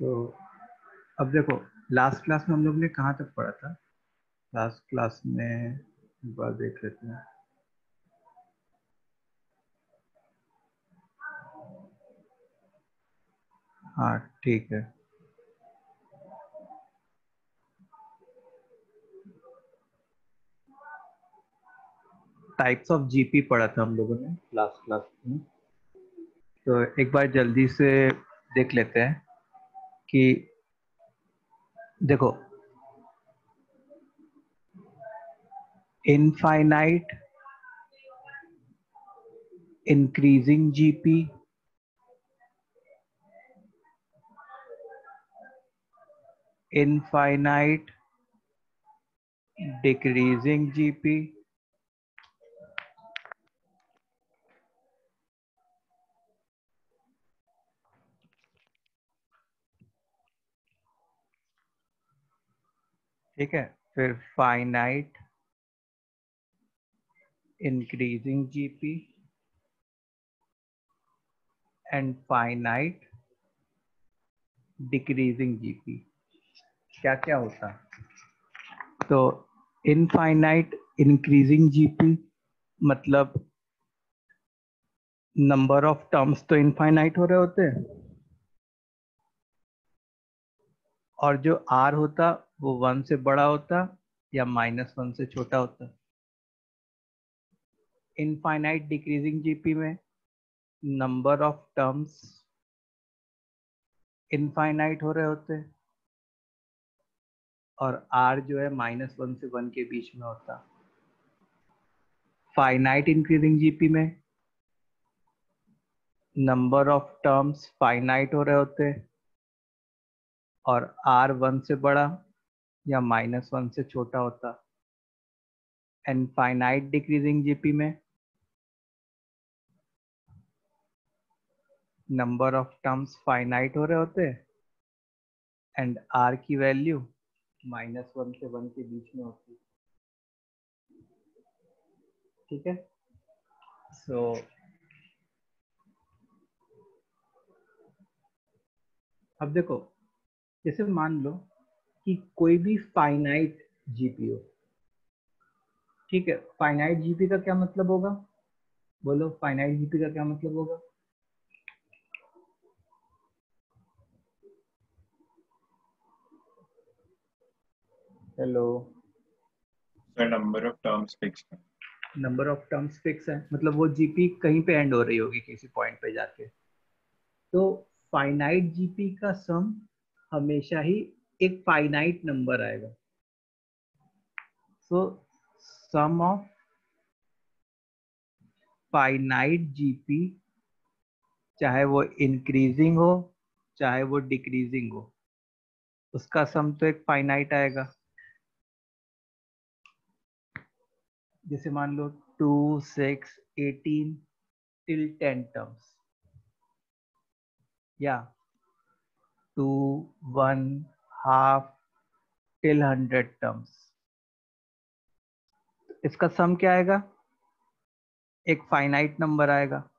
तो अब देखो लास्ट क्लास में हम लोग ने कहाँ तक पढ़ा था? लास्ट क्लास में एक बार देख लेते हैं। हाँ ठीक है। टाइप्स ऑफ़ जीपी पढ़ा था हम लोगों ने लास्ट क्लास में। तो एक बार जल्दी से देख लेते हैं। कि देखो infinite increasing GP infinite decreasing GP ठीक है? फिर finite increasing GP and finite decreasing GP क्या क्या होता? तो इनफाइनाइट इंक्रीजिंग जीपी मतलब नंबर ऑफ़ टर्म्स तो इनफाइनाइट हो रहे होते हैं? और जो आर होता, वो वन से बड़ा होता या माइनस वन से छोटा होता। इनफाइनाइट डिक्रीजिंग जीपी में नंबर ऑफ़ टर्म्स इनफाइनाइट हो रहे होते और आर जो है माइनस वन से वन के बीच में होता। फाइनाइट इंक्रीजिंग जीपी में नंबर ऑफ़ टर्म्स फाइनाइट हो रहे होते और आर वन से बड़ा या माइनस वन से छोटा होता। एंड फाइनाइट डिक्रीजिंग जीपी में। नंबर ऑफ़ टर्म्स फाइनाइट हो रहे होते एंड आर की वैल्यू माइनस वन से वन के बीच में होती। ठीक है? सो so, अब देखो जैसे मान लो कि कोई भी फाइनाइट जीपी हो ठीक है? फाइनाइट जीपी का क्या मतलब होगा? बोलो फाइनाइट जीपी का क्या मतलब होगा? Hello number of terms fix है। नंबर ऑफ़ टर्म्स फिक्स है। मतलब वो जीपी कहीं पे एंड हो रही होगी किसी पॉइंट पे जाके। तो फाइनाइट जीपी का सम हमेशा ही एक फाइनाइट नंबर आएगा। So sum of finite GP चाहे वो इंक्रीजिंग हो, चाहे वो डिक्रीजिंग हो, उसका सम तो एक फाइनाइट आएगा। जैसे मान लो two six eighteen till ten terms या two, one, half, till hundred terms. इसका सम क्या आएगा? एक फाइनाइट नंबर आएगा।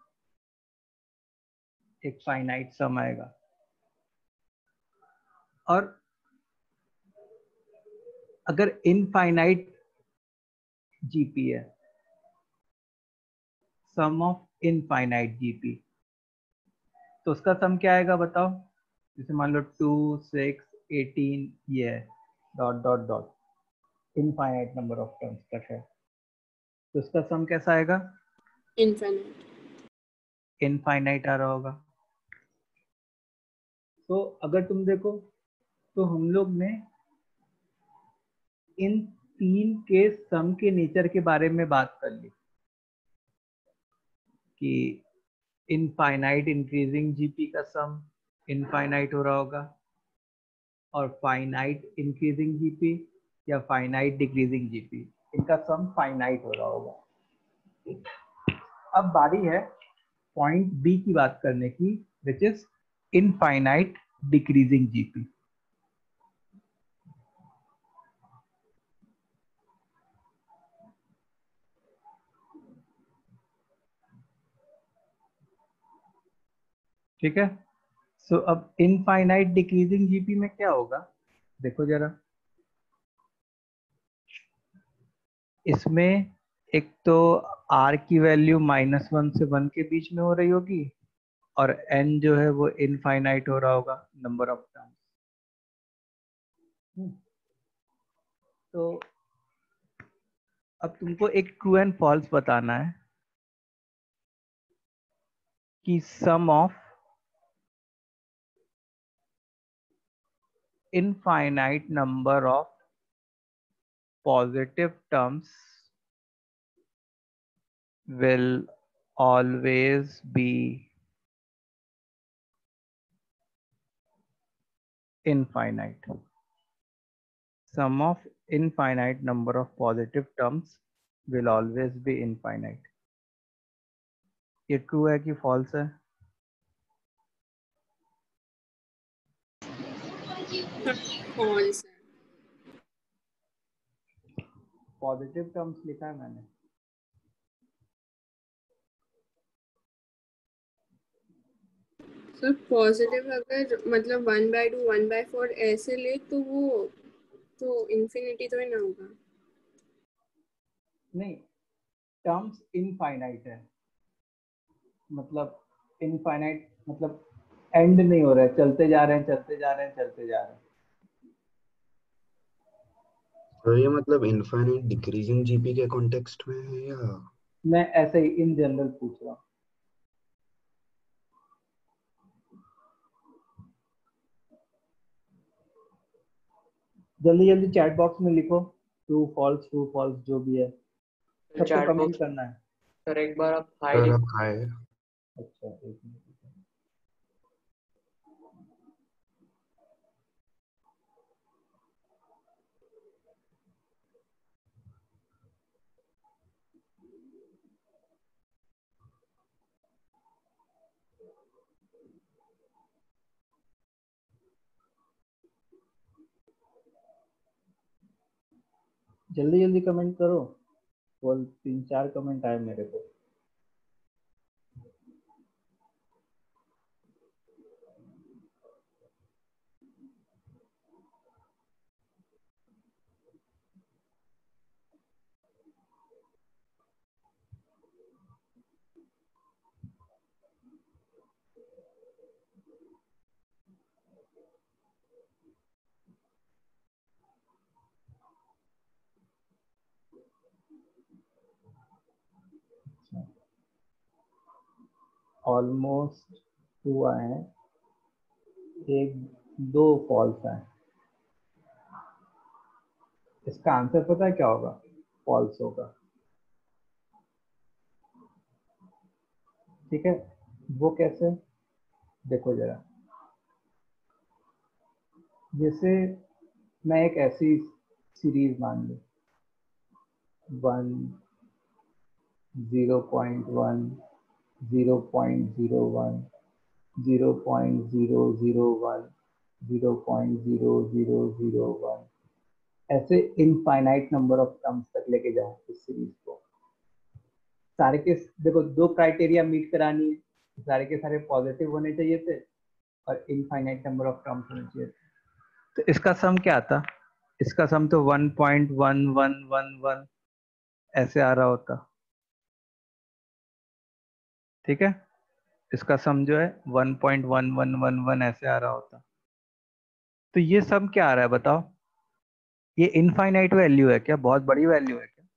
एक फाइनाइट सम आएगा। और अगर इनफाइनाइट जीपी है, सम ऑफ़ इनफाइनाइट जीपी तो उसका सम क्या आएगा बताओ? जैसे मान लो टू सिक्स एटीन ये है dot dot dot infinite number of terms तक है तो उसका सम कैसा आएगा? इनफाइनाइट इनफाइनाइट आ रहा होगा. तो अगर तुम देखो तो हम लोग ने इन तीन के सम के नेचर के बारे में बात कर ली. कि इनफाइनाइट इंक्रीजिंग जीपी का सम इनफाइनाइट हो रहा होगा। और फाइनाइट इंक्रीजिंग जीपी या फाइनाइट डिक्रीजिंग जीपी इनका सम फाइनाइट हो रहा होगा। अब बारी है पॉइंट बी की बात करने की which is infinite decreasing GP ठीक है? सो अब इनफाइनाइट डिक्रीजिंग जीपी में क्या होगा? देखो जरा। इसमें एक तो आर की वैल्यू माइनस वन से वन के बीच में हो रही होगी और एन जो है वो इनफाइनाइट हो रहा होगा नंबर ऑफ़ टर्म्स तो अब तुमको एक ट्रू एंड फॉल्स बताना है कि sum of infinite number of positive terms will always be infinite. Sum of infinite number of positive terms will always be infinite. ये ट्रू है कि फॉल्स है पॉजिटिव टर्म्स लिखा है मैंने। सर पॉजिटिव अगर मतलब one by two one by four ऐसे ले तो वो तो इन्फिनिटी तो ही ना होगा। नहीं टर्म्स इनफाइनाइट है। मतलब इनफाइनाइट मतलब एंड नहीं हो रहा है। चलते जा रहे हैं चलते जा रहे हैं चलते जा रहे हैं। तो ये मतलब इनफाइनाइट डिक्रीजिंग जीपी के कॉन्टेक्स्ट में है या? मैं ऐसे ही इन जनरल पूछ रहा हूँ। जल्दी जल्दी चैट बॉक्स में लिखो ट्रू फॉल्स ट्रू फॉल्स जो भी है। सबको कमेंट करना है। सर एक बार आप हाई लिख अच्छा एक जल्दी जल्दी कमेंट करो। केवल तीन चार कमेंट आए मेरे को। ऑलमोस्ट हुआ है। एक, दो फॉल्स आए इसका आंसर पता है क्या होगा? फॉल्स होगा। ठीक है? वो कैसे? देखो जरा। जैसे मैं एक ऐसी सीरीज़ मान लू। One zero point one zero point zero one zero point zero zero one zero point zero zero zero one ऐसे इनफाइनाइट नंबर ऑफ़ टर्म्स तक लेके जाओ इस सीरीज़ को। सारे के, देखो, दो क्राइटेरिया मीट करानी है। सारे के सारे पॉजिटिव होने चाहिए थे और इनफाइनाइट नंबर ऑफ़ टर्म्स होने चाहिए थे। तो इसका सम क्या आता इसका सम तो one point one one one one ऐसे आ रहा होता। ठीक है? इसका सम जो है one point one one one one ऐसे आ रहा होता। तो ये सम क्या आ रहा है बताओ? ये इनफाइनाइट वैल्यू है क्या? बहुत बड़ी वैल्यू है क्या?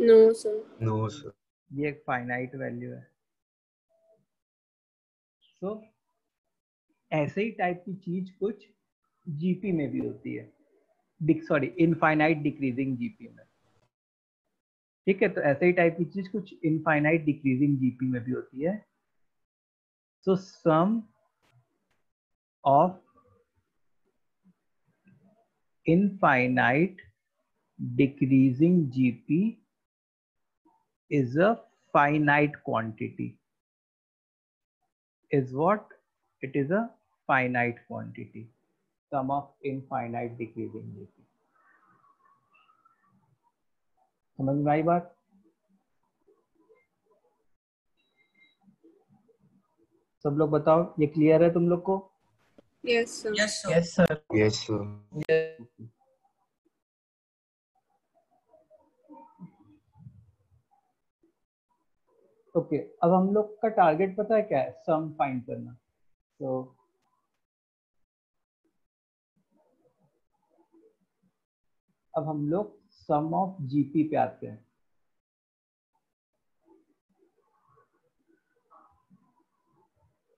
नो सर नो सर ये एक फाइनाइट वैल्यू है। सो so, ऐसे ही टाइप की चीज़ कुछ जीपी में भी होती है। सॉरी इनफाइनाइट डिक्रीजिंग जीपी में। ठीक है तो ऐसे ही टाइप की चीज़ कुछ इनफाइनाइट डिक्रीजिंग जीपी में भी होती है। So sum of infinite decreasing GP is a finite quantity is what it is a finite quantity sum of infinite decreasing GP समझ में आई बात? सब लोग बताओ ये क्लियर है तुम लोग को? Yes sir. Yes, sir. Yes sir okay अब हम लोग का टारगेट पता है क्या है? सम फाइंड करना। तो अब हम लोग सम ऑफ़ जीपी पे आते हैं।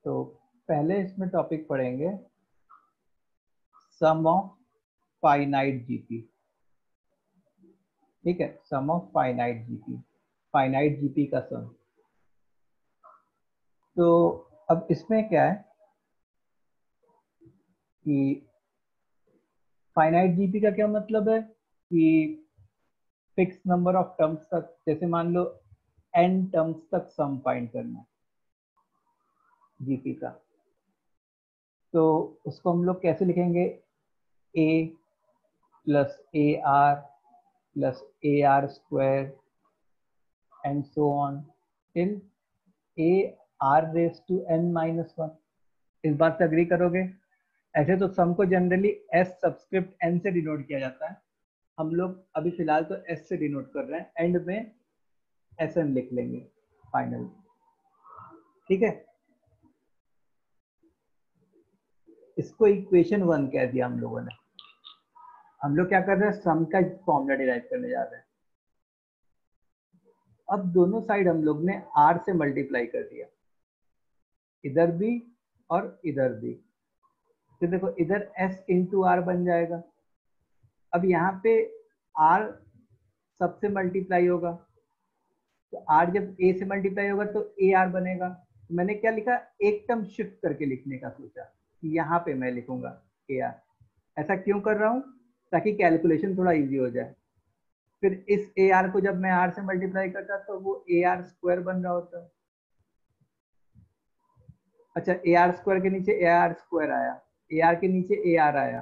तो पहले इसमें टॉपिक पढ़ेंगे। Sum of finite GP. ठीक है, sum of finite GP. Finite GP का सम। तो अब इसमें क्या है कि फाइनाइट जीपी का क्या मतलब है कि फिक्स नंबर ऑफ़ टर्म्स तक, जैसे मान लो एन टर्म्स तक सम फाइंड करना है जीपी का। तो उसको हम लोग कैसे लिखेंगे? A plus A R plus A R square and so on till A R raise to N minus one इस बात से अग्री करोगे? ऐसे तो सम को जनरली एस सब्सक्रिप्ट एन से डिनोट किया जाता है। हम लोग अभी फ़िलहाल तो एस से डिनोट कर रहे हैं एंड में एस एन लिख लेंगे फाइनल ठीक है? इसको इक्वेशन वन कह दिया हम लोगों ने। हम लोग क्या कर रहे हैं? सम का फॉर्मूला डिराइव करने जा रहे हैं। अब दोनों साइड हम लोग ने आर से मल्टीप्लाई कर दिया। इधर भी और इधर भी। तो देखो, इधर एस इंटू आर बन जाएगा। अब यहाँ पे आर सबसे मल्टीप्लाई होगा। तो आर जब ए से मल्टीप्लाई होगा तो ए आर बनेगा। तो मैंने क्या लिखा? एक टर्म शिफ्ट करके लिखने का सोचा कि यहाँ पे मैं लिखूँगा ए आर ऐसा क्यों कर रहा हूँ? ताकि कैलकुलेशन थोड़ा इजी हो जाए। फिर इस ए आर को जब मैं आर से मल्टीप्लाई करता तो वो ए आर स्क्वायर बन रहा होता। अच्छा ए आर स्क्वायर के नीचे ए आर स्क्वायर आया। ए आर के नीचे ए आर आया।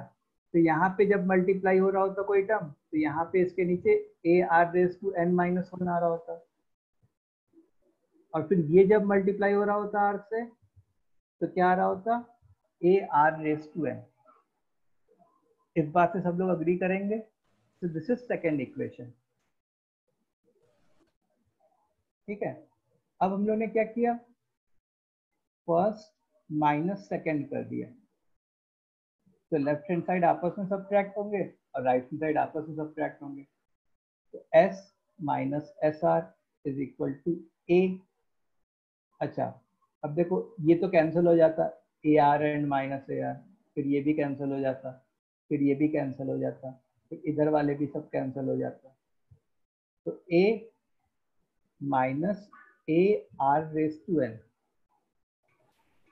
तो यहाँ पे जब मल्टीप्लाई हो रहा होता कोई टर्म तो यहाँ पे इसके नीचे A R raise to N minus one आ रहा होता। और फिर ये जब मल्टीप्लाई हो रहा होता आर से तो क्या आ रहा होता? A R raise to N इस बात से सब लोग अग्री करेंगे? तो दिस इज़ सेकेंड इक्वेशन ठीक है? अब हम लोग ने क्या किया? फ़र्स्ट माइनस सेकेंड कर दिया। तो लेफ़्ट हैंड साइड आपस में सब्ट्रैक्ट होंगे और राइट हैंड साइड आपस में सब्ट्रैक्ट होंगे। तो s minus S R is equal to A अच्छा अब देखो, ये तो कैंसिल हो जाता। A R and minus A R फिर ये भी कैंसिल हो जाता, फिर ये भी कैंसिल हो जाता, फिर इधर वाले भी सब कैंसिल हो जाता। तो a minus A R raise to N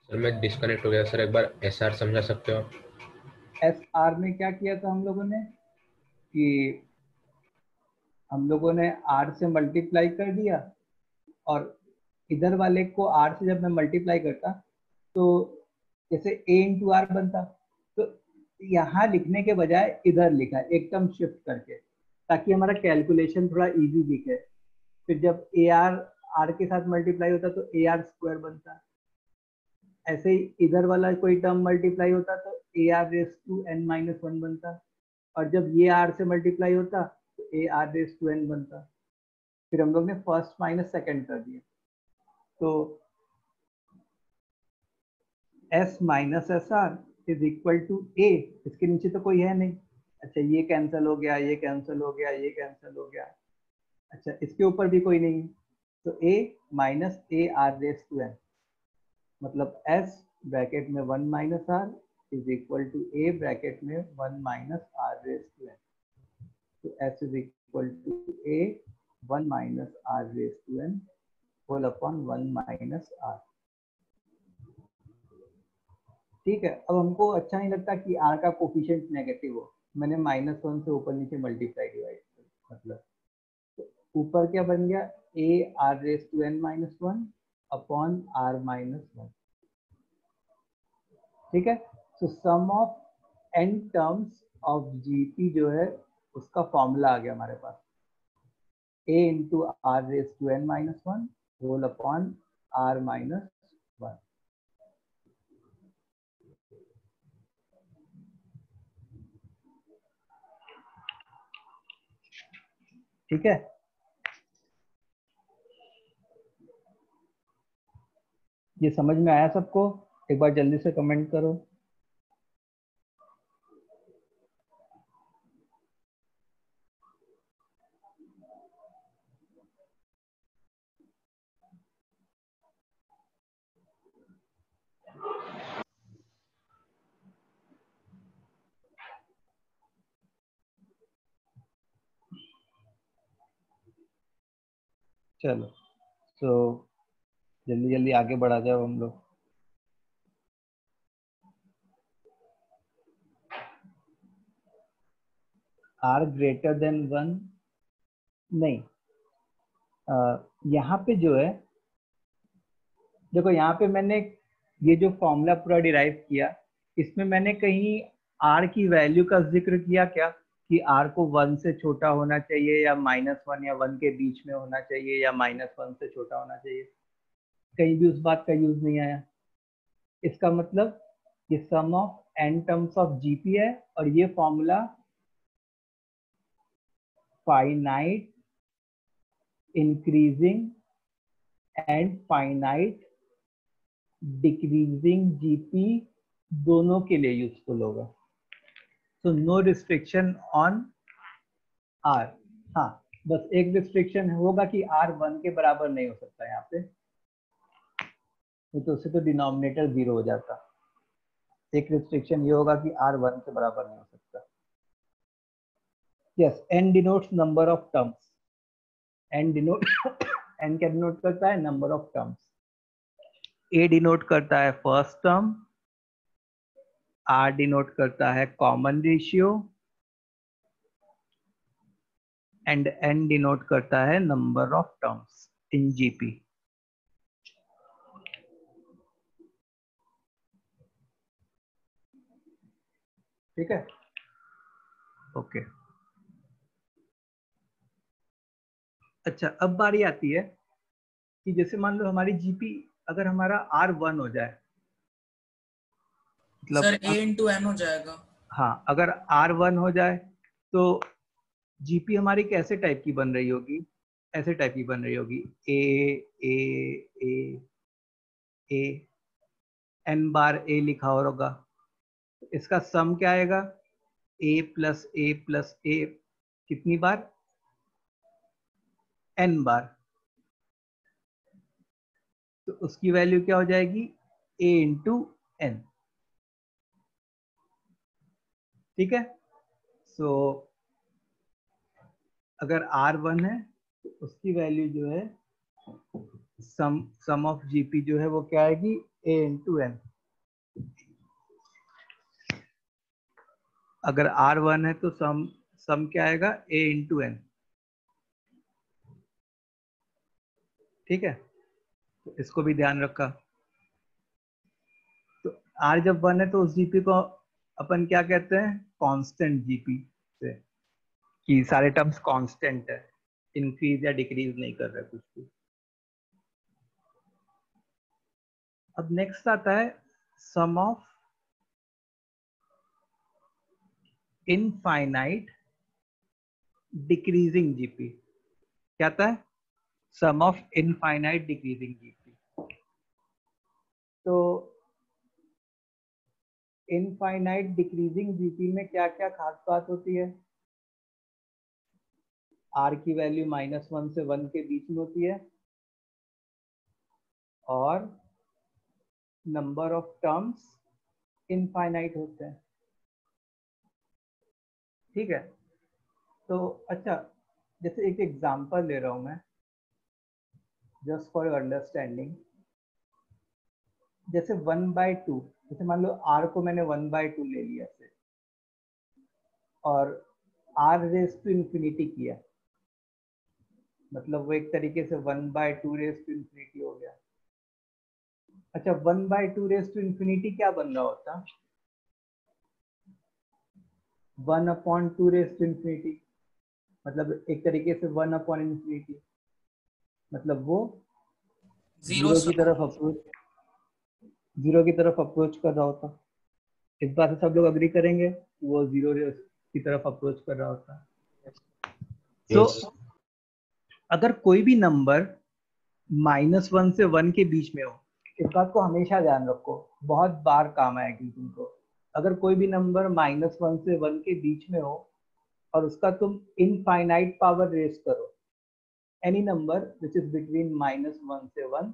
sir, मैं डिस्कनेक्ट हो गया। सर, एक बार एस आर समझा सकते हो? एस आर में क्या किया था हम लोगों ने? कि हम लोगों ने आर से मल्टीप्लाई कर दिया और इधर वाले को आर से जब मैं मल्टीप्लाई करता तो जैसे ए इंटू आर बनता तो यहाँ लिखने के बजाय इधर लिखा, एकदम शिफ्ट करके, ताकि हमारा कैलकुलेशन थोड़ा इजी दिखे। फिर जब ए आर आर के साथ मल्टीप्लाई होता तो ए आर स्क्वायर बनता। ऐसे ही इधर वाला कोई टर्म मल्टीप्लाई होता तो A R raise to N minus one बनता। और जब ये आर से मल्टीप्लाई होता तो A R raise to N बनता। फिर हम लोग ने फ़र्स्ट माइनस सेकेंड कर दिया। तो S minus S R is equal to A इसके नीचे तो कोई है नहीं। अच्छा ये कैंसिल हो गया, ये कैंसिल हो गया, ये कैंसिल हो गया। अच्छा इसके ऊपर भी कोई नहीं है। तो A minus A R raise to N मतलब एस ब्रैकेट में one minus R is equal to A bracket में one minus R raise to N तो s is equal to A one minus R raise to N whole upon one minus R ठीक है, अब हमको अच्छा नहीं लगता कि आर का कोफिशिएंट नेगेटिव हो। मैंने माइनस वन से ऊपर नीचे मल्टीप्लाई डिवाइड मतलब। तो ऊपर क्या बन गया? A R raise to N minus one upon R minus one ठीक है? So sum of N terms of GP जो है, उसका फॉर्मूला आ गया हमारे पास। A into R raise to N minus one whole upon R minus one ठीक है? ये समझ में आया सबको? एक बार जल्दी से कमेंट करो। चलो तो जल्दी जल्दी आगे बढ़ा जाओ हम लोग। आर ग्रेटर देन वन नहीं। आ, यहाँ पे जो है देखो यहाँ पे मैंने ये जो फॉर्मूला पूरा डिराइव किया इसमें मैंने कहीं आर की वैल्यू का ज़िक्र किया क्या? कि आर को वन से छोटा होना चाहिए या माइनस वन या वन के बीच में होना चाहिए या माइनस वन से छोटा होना चाहिए। कहीं भी उस बात का यूज़ नहीं आया। इसका मतलब ये sum of N terms of GP है और ये formula finite increasing and finite decreasing GP दोनों के लिए यूजफुल होगा। So no restriction on R हाँ बस एक रिस्ट्रिक्शन होगा कि आर वन के बराबर नहीं हो सकता यहाँ पे। तो उससे तो डिनोमिनेटर ज़ीरो हो जाता। एक रिस्ट्रिक्शन ये होगा कि आर वन के बराबर नहीं हो सकता। Yes n denotes number of terms n denote n क्या डिनोट करता है? Number of terms A denote करता है फ़र्स्ट टर्म आर डिनोट करता है common ratio and N denote करता है number of terms in GP ठीक है? ओके अच्छा अब बारी आती है कि जैसे मान लो हमारी जीपी अगर हमारा आर वन हो जाए मतलब सर ए इंटू एन हो जाएगा। हाँ अगर आर वन हो जाए तो जीपी हमारी कैसे टाइप की बन रही होगी? ऐसे टाइप की बन रही होगी। ए ए ए ए एन बार ए लिखा होगा। इसका सम क्या आएगा? ए प्लस ए प्लस ए कितनी बार? एन बार। तो उसकी वैल्यू क्या हो जाएगी? ए इंटू एन ठीक है? सो so, अगर आर वन है तो उसकी वैल्यू जो है सम सम ऑफ़ जीपी जो है वो क्या आएगी? ए इंटू एन अगर आर वन है तो सम सम क्या आएगा? ए इंटू एन ठीक है? तो इसको भी ध्यान रखा। तो आर जब वन है तो उस जीपी को अपन क्या कहते हैं? कांस्टेंट जीपी से। कि सारे टर्म्स कांस्टेंट है। इंक्रीज या डिक्रीज नहीं कर रहे कुछ भी। अब नेक्स्ट आता है sum of infinite decreasing GP क्या है? Sum of infinite decreasing GP तो इनफाइनाइट डिक्रीजिंग जीपी में क्या क्या खास बात होती है? आर की वैल्यू माइनस वन से वन के बीच में होती है। और नंबर ऑफ़ टर्म्स इनफाइनाइट होते हैं। ठीक है? तो अच्छा जैसे एक एग्जांपल ले रहा हूँ मैं जस्ट फॉर अंडरस्टैंडिंग जैसे वन बाय टू जैसे मान लो आर को मैंने वन बाय टू ले लिया से और आर रेस टू इंफिनिटी किया। मतलब वो एक तरीके से one by two raise to infinity हो गया। अच्छा one by two raise to infinity क्या बन रहा होता? One upon two raise to infinity मतलब एक तरीके से वन अपॉन इन्फिनिटी मतलब वो ज़ीरो की तरफ़ अप्रोच ज़ीरो की तरफ़ अप्रोच कर रहा होता। इस बात से सब लोग अग्री करेंगे वो ज़ीरो की तरफ़ अप्रोच कर रहा होता। तो yes. अगर कोई भी नंबर माइनस वन से वन के बीच में हो इस बात को हमेशा ध्यान रखो। बहुत बार काम आएगी तुमको अगर कोई भी नंबर माइनस वन से वन के बीच में हो और उसका तुम इनफाइनाइट पावर रेस करो any number which is between minus one से वन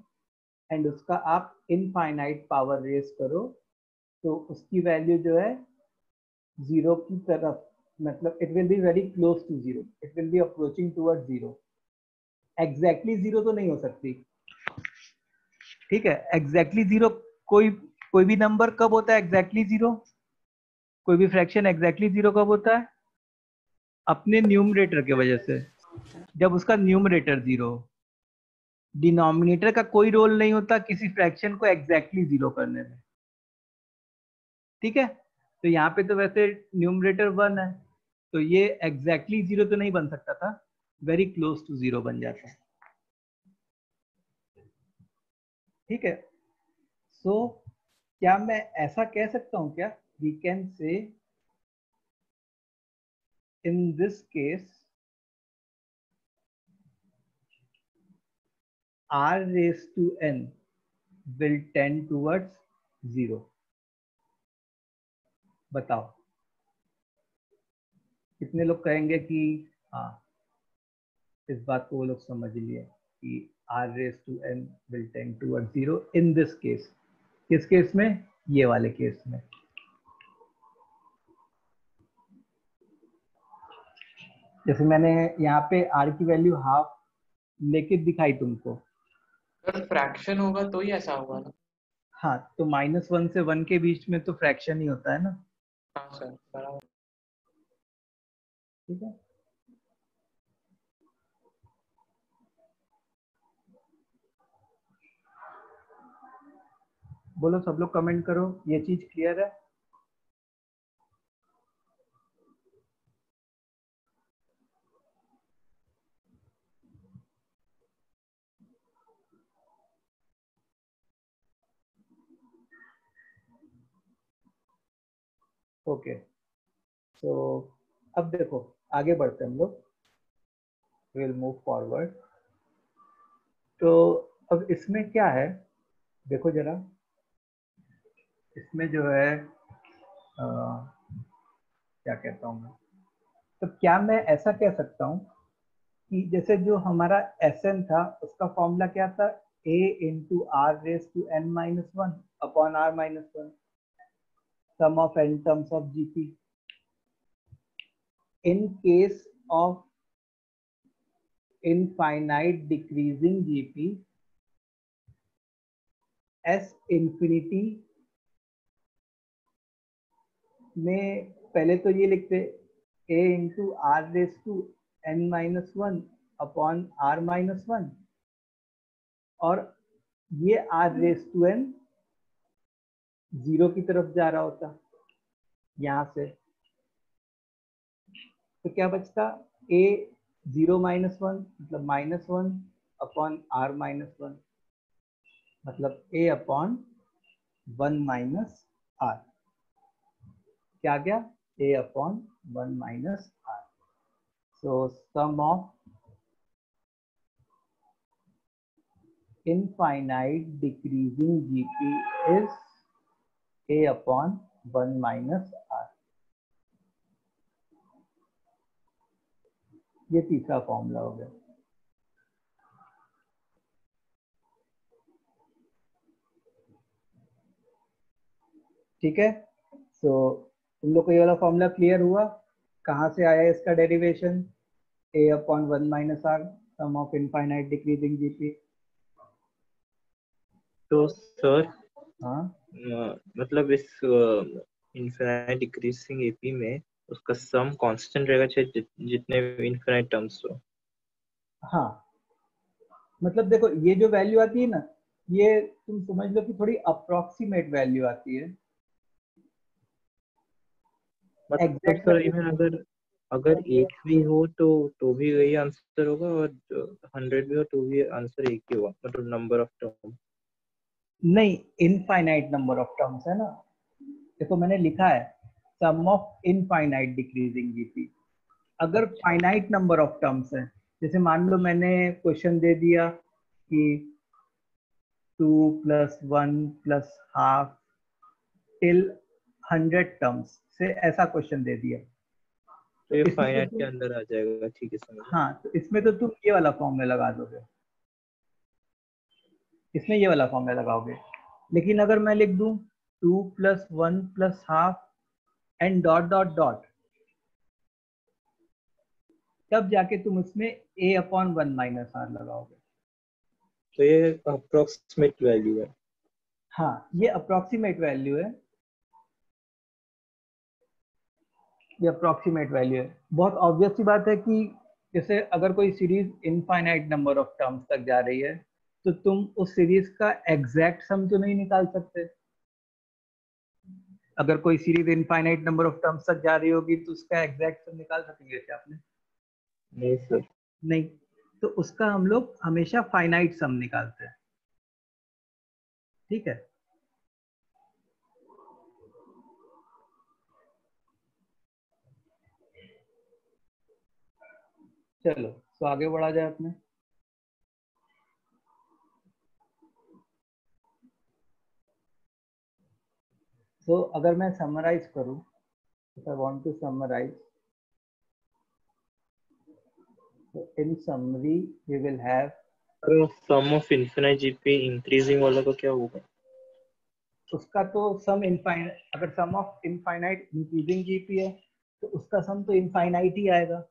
एंड उसका आप इनफाइनाइट पावर रेस करो तो उसकी वैल्यू जो है ज़ीरो की तरफ़ मतलब it will be very close to zero it will be approaching toward zero exactly zero तो नहीं हो सकती। ठीक है? एग्जैक्टली exactly ज़ीरो कोई कोई भी नंबर कब होता है? एग्जैक्टली ज़ीरो कोई भी फ्रैक्शन एग्जैक्टली ज़ीरो कब होता है? अपने न्यूमरेटर के वजह से। जब उसका न्यूमरेटर ज़ीरो डिनोमिनेटर का कोई रोल नहीं होता किसी फ्रैक्शन को एग्जैक्टली ज़ीरो करने में। ठीक है? तो यहाँ पे तो वैसे न्यूमरेटर वन है। तो ये एग्जैक्टली exactly ज़ीरो तो नहीं बन सकता था। वेरी क्लोज टू ज़ीरो बन जाता है। ठीक है? सो so, क्या मैं ऐसा कह सकता हूँ क्या? We can say in this case R raise to N will tend towards zero बताओ। कितने लोग कहेंगे कि हाँ इस बात को वो लोग समझ लिए कि r raised to n will tend towards zero in this case किस केस में? ये वाले केस में। जैसे मैंने यहाँ पे आर की वैल्यू हाफ़ लेके दिखाई तुमको। फ्रैक्शन होगा तो ही ऐसा होगा ना। हाँ तो माइनस वन से वन के बीच में तो फ्रैक्शन ही होता है ना। हाँ सर बराबर। ठीक है। बोलो सब लोग कमेंट करो ये चीज़ क्लियर है? ओके तो अब देखो आगे बढ़ते हम लोग। विल मूव फॉरवर्ड तो अब इसमें क्या है? देखो जरा। इसमें जो है आ, क्या कहता हूँ मैं? तो क्या मैं ऐसा कह सकता हूँ कि जैसे जो हमारा एस एन था उसका फॉर्मूला क्या था? A into R raise to N minus one upon R minus one sum of N terms of GP in case of infinite decreasing gp s infinity में पहले तो ये लिखते, a into R raise to N minus one upon R minus one और ये R raise to N zero की तरफ़ जा रहा होता, यहाँ से। तो क्या बचता? ए ज़ीरो माइनस वन मतलब minus one upon R minus one मतलब A upon one minus R क्या गया? A upon one minus R so sum of infinite decreasing gp is a upon 1 minus r. ये तीसरा formula हो गया। ठीक है? सो तुम लोग को ये वाला फॉर्मूला क्लियर हुआ? कहाँ से आया इसका derivation A upon one minus R sum of infinite decreasing GP तो सर हाँ? मतलब इस इनफिनाइट डिक्रीजिंग एपी में उसका सम कांस्टेंट रहेगा चाहे जित, जितने इनफिनाइट टर्म्स हो। हाँ। मतलब देखो ये जो वैल्यू आती है ना ये तुम समझ लो कि थोड़ी अप्रोक्सीमेट वैल्यू आती है। मतलब Exact सर इवन अगर अगर एक भी हो तो तो भी वही आंसर होगा और हंड्रेड भी हो तो भी आंसर एक ही होगा मतलब नंबर ऑफ़ टर्म नहीं इनफाइनाइट नंबर ऑफ़ टर्म्स है ना। देखो मैंने लिखा है sum of infinite decreasing GP अगर फाइनाइट नंबर ऑफ़ टर्म्स है जैसे मान लो मैंने क्वेश्चन दे दिया कि two plus one plus half till hundred terms से ऐसा क्वेश्चन दे दिया। तो ये इसमें तो फाइनाइट के अंदर आ जाएगा ठीक है समझ? हाँ तो इसमें तो तुम ये वाला फॉर्मूला लगा दोगे। इसमें ये वाला फॉर्मूला लगाओगे। लेकिन अगर मैं लिख दूँ two plus one plus half and dot dot dot तब जाके तुम इसमें A upon one minus R लगाओगे। तो ये अप्रोक्सीमेट वैल्यू है। हाँ ये अप्रोक्सीमेट वैल्यू है। ये अप्रोक्सीमेट वैल्यू है। बहुत ऑब्वियस सी बात है कि जैसे अगर कोई series infinite number of terms तक जा रही है तो तुम उस सीरीज़ का एग्जैक्ट सम तो नहीं निकाल सकते। अगर कोई series infinite number of terms तक जा रही होगी तो उसका एग्जैक्ट सम निकाल सकेंगे क्या आपने? नहीं सर। नहीं। तो उसका हम लोग हमेशा फाइनाइट सम निकालते हैं। ठीक है? चलो तो आगे बढ़ा जाए अपने। So अगर मैं समराइज करूँ want to summarize so in summary we will have तो sum of infinite GP increasing वाला का क्या होगा? उसका तो सम इनफाइनाइट अगर sum of infinite increasing GP है तो उसका सम तो इनफाइनाइट ही आएगा।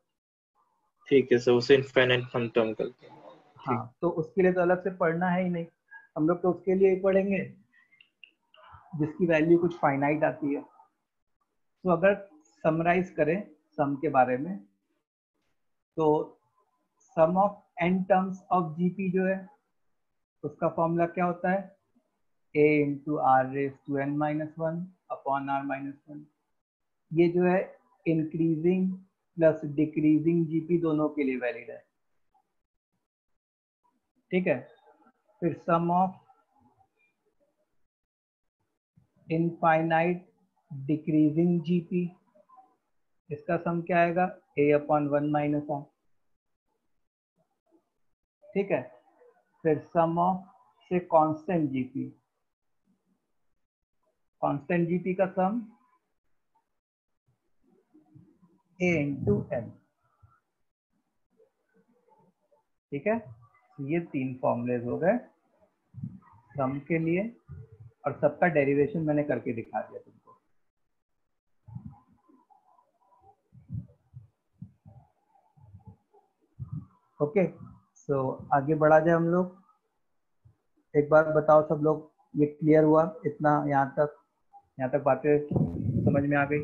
ठीक है सर उसे इनफाइनाइट हम टर्म करते हैं। हाँ तो उसके लिए तो अलग से पढ़ना है ही नहीं। हम लोग तो उसके लिए ही पढ़ेंगे। जिसकी वैल्यू कुछ फाइनाइट आती है। तो अगर समराइज करें सम के बारे में तो sum of N terms of GP जो है, उसका फॉर्मूला क्या होता है? A into R raise to N minus one upon R minus one ये जो है इंक्रीजिंग प्लस डिक्रीजिंग जीपी दोनों के लिए वैलिड है। ठीक है? फिर sum of infinite decreasing GP इसका सम क्या आएगा? A upon one minus R ठीक है? फिर सम ऑफ़ से कांस्टेंट जीपी कांस्टेंट जीपी का सम ए इंटू एम ठीक है? तो ये तीन फॉर्मूलेज हो गए। सम के लिए और सबका डेरिवेशन मैंने करके दिखा दिया तुमको। ओके सो आगे बढ़ा जाए हम लोग। एक बार बताओ सब लोग, ये क्लियर हुआ? इतना यहाँ तक यहाँ तक बातें समझ में आ गई।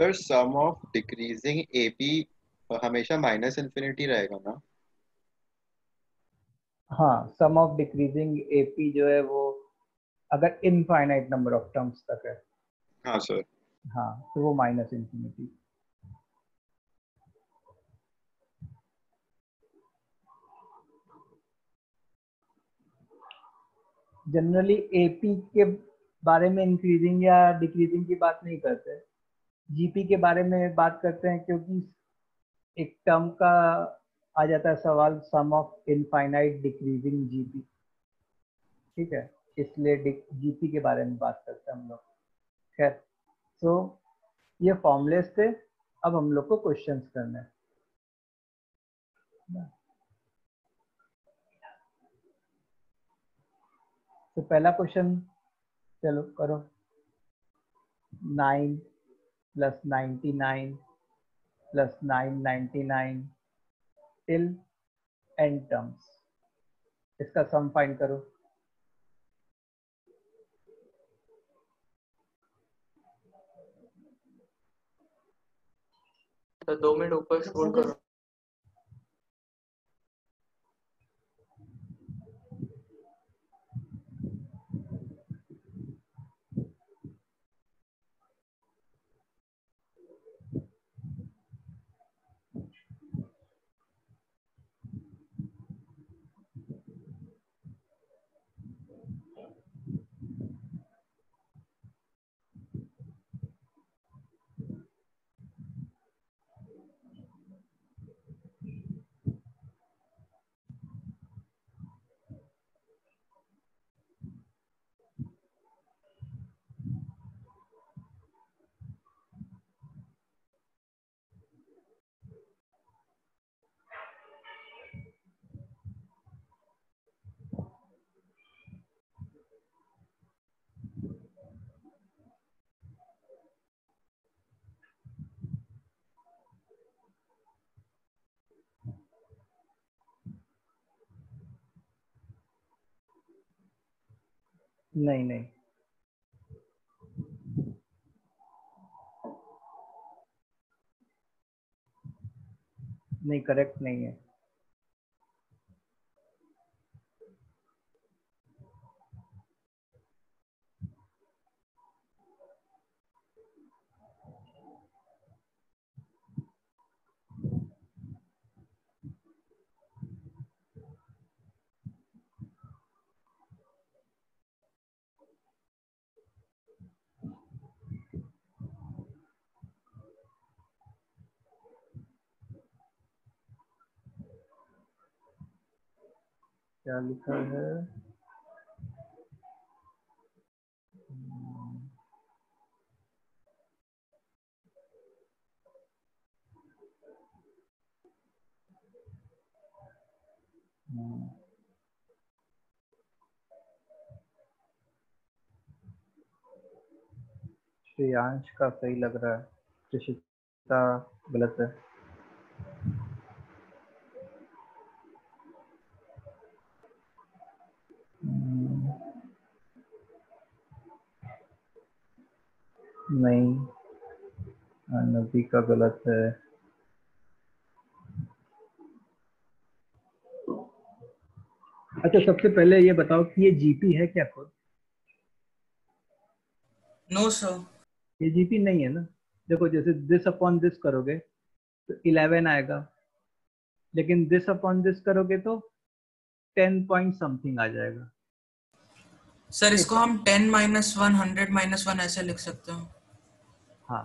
Sir sum of decreasing AP हमेशा माइनस इन्फिनिटी रहेगा ना? हाँ सम ऑफ़ डिक्रीजिंग एपी जो है वो अगर इनफाइनाइट नंबर ऑफ़ टर्म्स तक है। हाँ सर हाँ तो वो माइनस इंफिनिटी जनरली एपी के बारे में इंक्रीजिंग या डिक्रीजिंग की बात नहीं करते। जीपी के बारे में बात करते हैं क्योंकि एक टर्म का आ जाता है सवाल sum of infinite decreasing GP ठीक है? इसलिए जीपी के बारे में बात करते हैं हम लोग। खैर तो ये फॉर्मुलेस थे। अब हम लोग को क्वेश्चंस करने हैं। तो पहला क्वेश्चन चलो करो। Nine plus ninety nine plus nine ninety nine till N terms इसका सम फाइंड करो। तो दो मिनट ऊपर स्क्रॉल करो। नहीं नहीं। नहीं करेक्ट नहीं है। क्या लिखा है? श्रेयांश का सही लग रहा है। त्रिशिता गलत है हम्म, नहीं। हाँ, नदी का गलत है। अच्छा सबसे पहले ये बताओ कि ये जीपी है क्या खुद? नो सर ये जीपी नहीं है ना? देखो जैसे दिस अपॉन दिस करोगे तो 11 आएगा। लेकिन दिस अपॉन दिस करोगे तो टेन पॉइंट समथिंग आ जाएगा। सर इसको हम ten minus one hundred minus one ऐसे लिख सकते हैं। हाँ।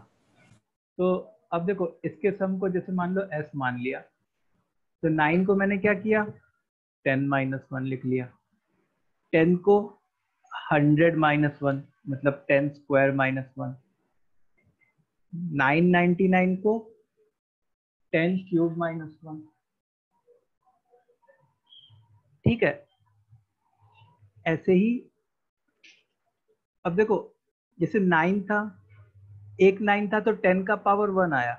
तो अब देखो, इसके सम को जैसे मान लो एस मान लिया तो नाइन को मैंने क्या किया? टेन माइनस वन लिख लिया। टेन को हंड्रेड माइनस वन मतलब ten square minus one nine ninety nine को टेन क्यूब माइनस वन ठीक है? ऐसे ही, अब देखो, जैसे नाइन था एक नाइन था तो टेन का पावर वन आया,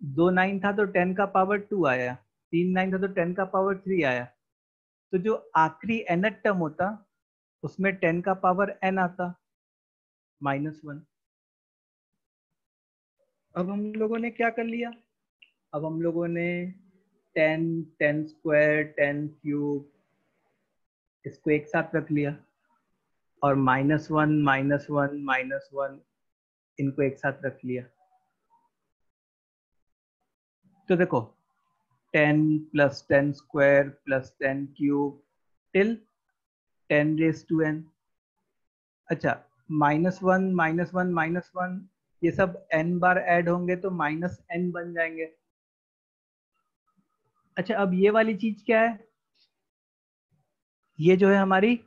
दो नाइन था तो टेन का पावर टू आया, तीन नाइन था तो टेन का पावर थ्री आया। तो जो आखिरी एनथ टर्म होता, उसमें टेन का पावर एन आता, माइनस वन। अब हम लोगों ने क्या कर लिया? अब हम लोगों ने ten ten square, ten cube, इसको एक साथ रख लिया। और minus one minus one minus one इनको एक साथ रख लिया। तो देखो, ten plus ten square plus ten cube till ten raise to N अच्छा minus one minus one minus one ये सब एन बार ऐड होंगे तो माइनस एन बन जाएँगे। अच्छा अब ये वाली चीज़ क्या है? ये जो है हमारी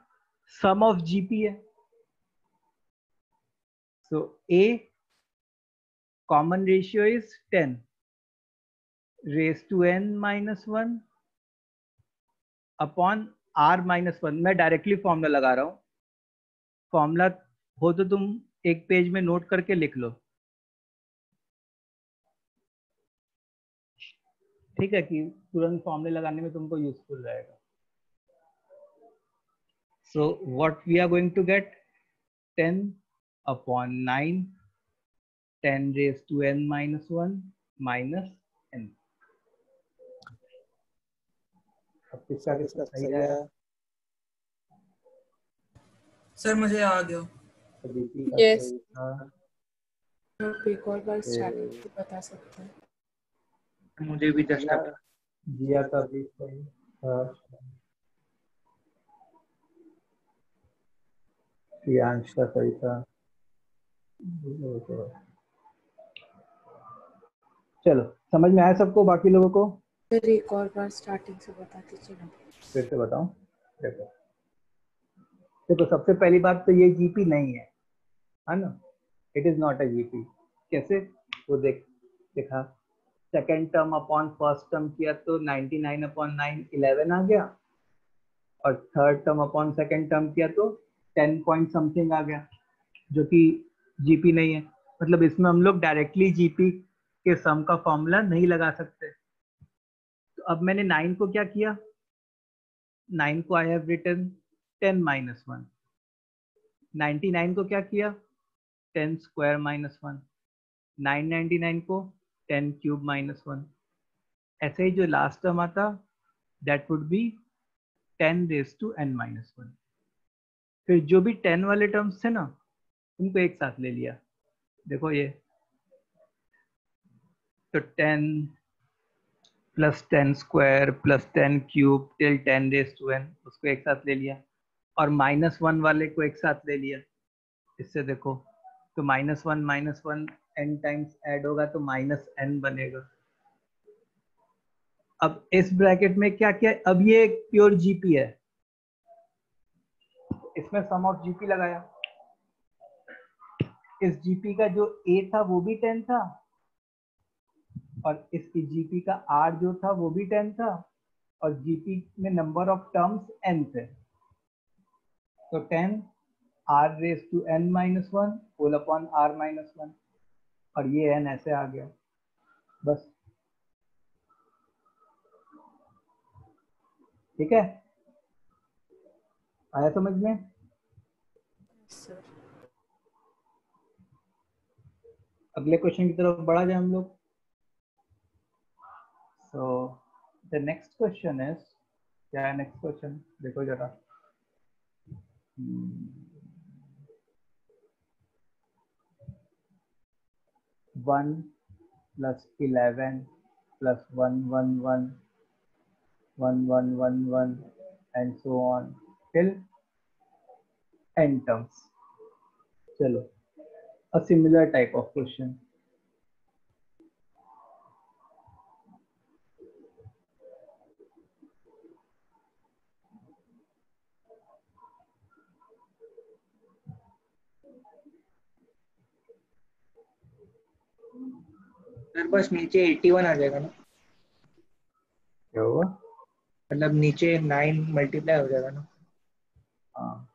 सम ऑफ़ जीपी है। So a common ratio is ten raise to N minus one upon R minus one मैं डायरेक्टली फॉर्मूला लगा रहा हूँ। फॉर्मूला हो तो तुम एक पेज में नोट करके लिख लो। ठीक है कि तुरंत फॉर्मूले लगाने में तुमको यूजफुल रहेगा। So what we are going to get 10 upon 9 10 raised to n minus 1 minus n. अब किसका किसका सही है। सर मुझे आ गया. सही था। आप एक और बार बता सकते हैं। मुझे भी जस्ट सही था। प्रियांश का सही था। चलो समझ में आया सबको बाकी लोगों को? सर एक और बार स्टार्टिंग से बता दीजिए ना फिर से बताऊँ? देखो। देखो सबसे पहली बात तो ये जीपी नहीं है है ना? It is not a GP कैसे? वो देख देखा। Second term upon first term किया तो 99 अपॉन नाइन इलेवन आ गया। और third term upon second term किया तो 10 पॉइंट समथिंग आ गया जो कि जीपी नहीं है। मतलब इसमें हम लोग डायरेक्टली जीपी के सम का फॉर्मूला नहीं लगा सकते। तो अब मैंने नाइन को क्या किया? नाइन को I have written ten minus one 99 को क्या किया? Ten square minus one nine ninety nine को टेन क्यूब माइनस वन ऐसे ही जो लास्ट टर्म आता that would be ten raise to N minus one फिर जो भी टेन वाले टर्म्स थे ना उनको एक साथ ले लिया। देखो ये। तो ten plus ten square plus ten cube till ten raise to N उसको एक साथ ले लिया। और माइनस वन वाले को एक साथ ले लिया। इससे देखो तो minus one minus one N times add होगा तो माइनस एन बनेगा। अब इस ब्रैकेट में क्या क्या? अब ये एक प्योर जीपी है। इसमें सम ऑफ़ जीपी लगाया। इस जीपी का जो ए था वो भी टेन था और इसकी जीपी का आर जो था वो भी टेन था और जीपी में नंबर ऑफ़ टर्म्स एन थे। तो ten R raise to N minus one whole upon R minus one और ये एन ऐसे आ गया। बस। ठीक है? आया समझ में? अगले क्वेश्चन की तरफ़ बढ़ा जाए हम लोग। So the next question is क्या है नेक्स्ट क्वेश्चन देखो जरा। One plus eleven plus one one one one one one one and so on till n terms. चलो। A similar type of question. Sir बस नीचे 81 आ जाएगा ना। क्या हुआ? मतलब नीचे 9 मल्टीप्लाई हो जाएगा ना। हाँ।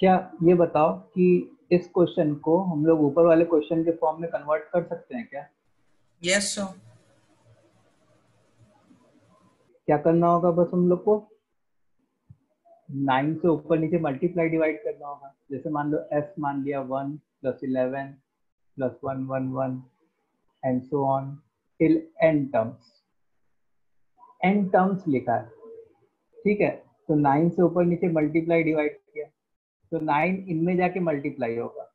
क्या ये बताओ कि इस क्वेश्चन को हम लोग ऊपर वाले क्वेश्चन के फॉर्म में कन्वर्ट कर सकते हैं क्या? यस सर क्या करना होगा बस हम लोग को? नाइन से ऊपर नीचे मल्टीप्लाई डिवाइड करना होगा। जैसे मान लो एस मान लिया one plus eleven plus one one one and so on till N terms N terms लिखा है। ठीक है? तो नाइन से ऊपर नीचे मल्टीप्लाई डिवाइड तो नाइन इनमें जाके मल्टीप्लाई होगा।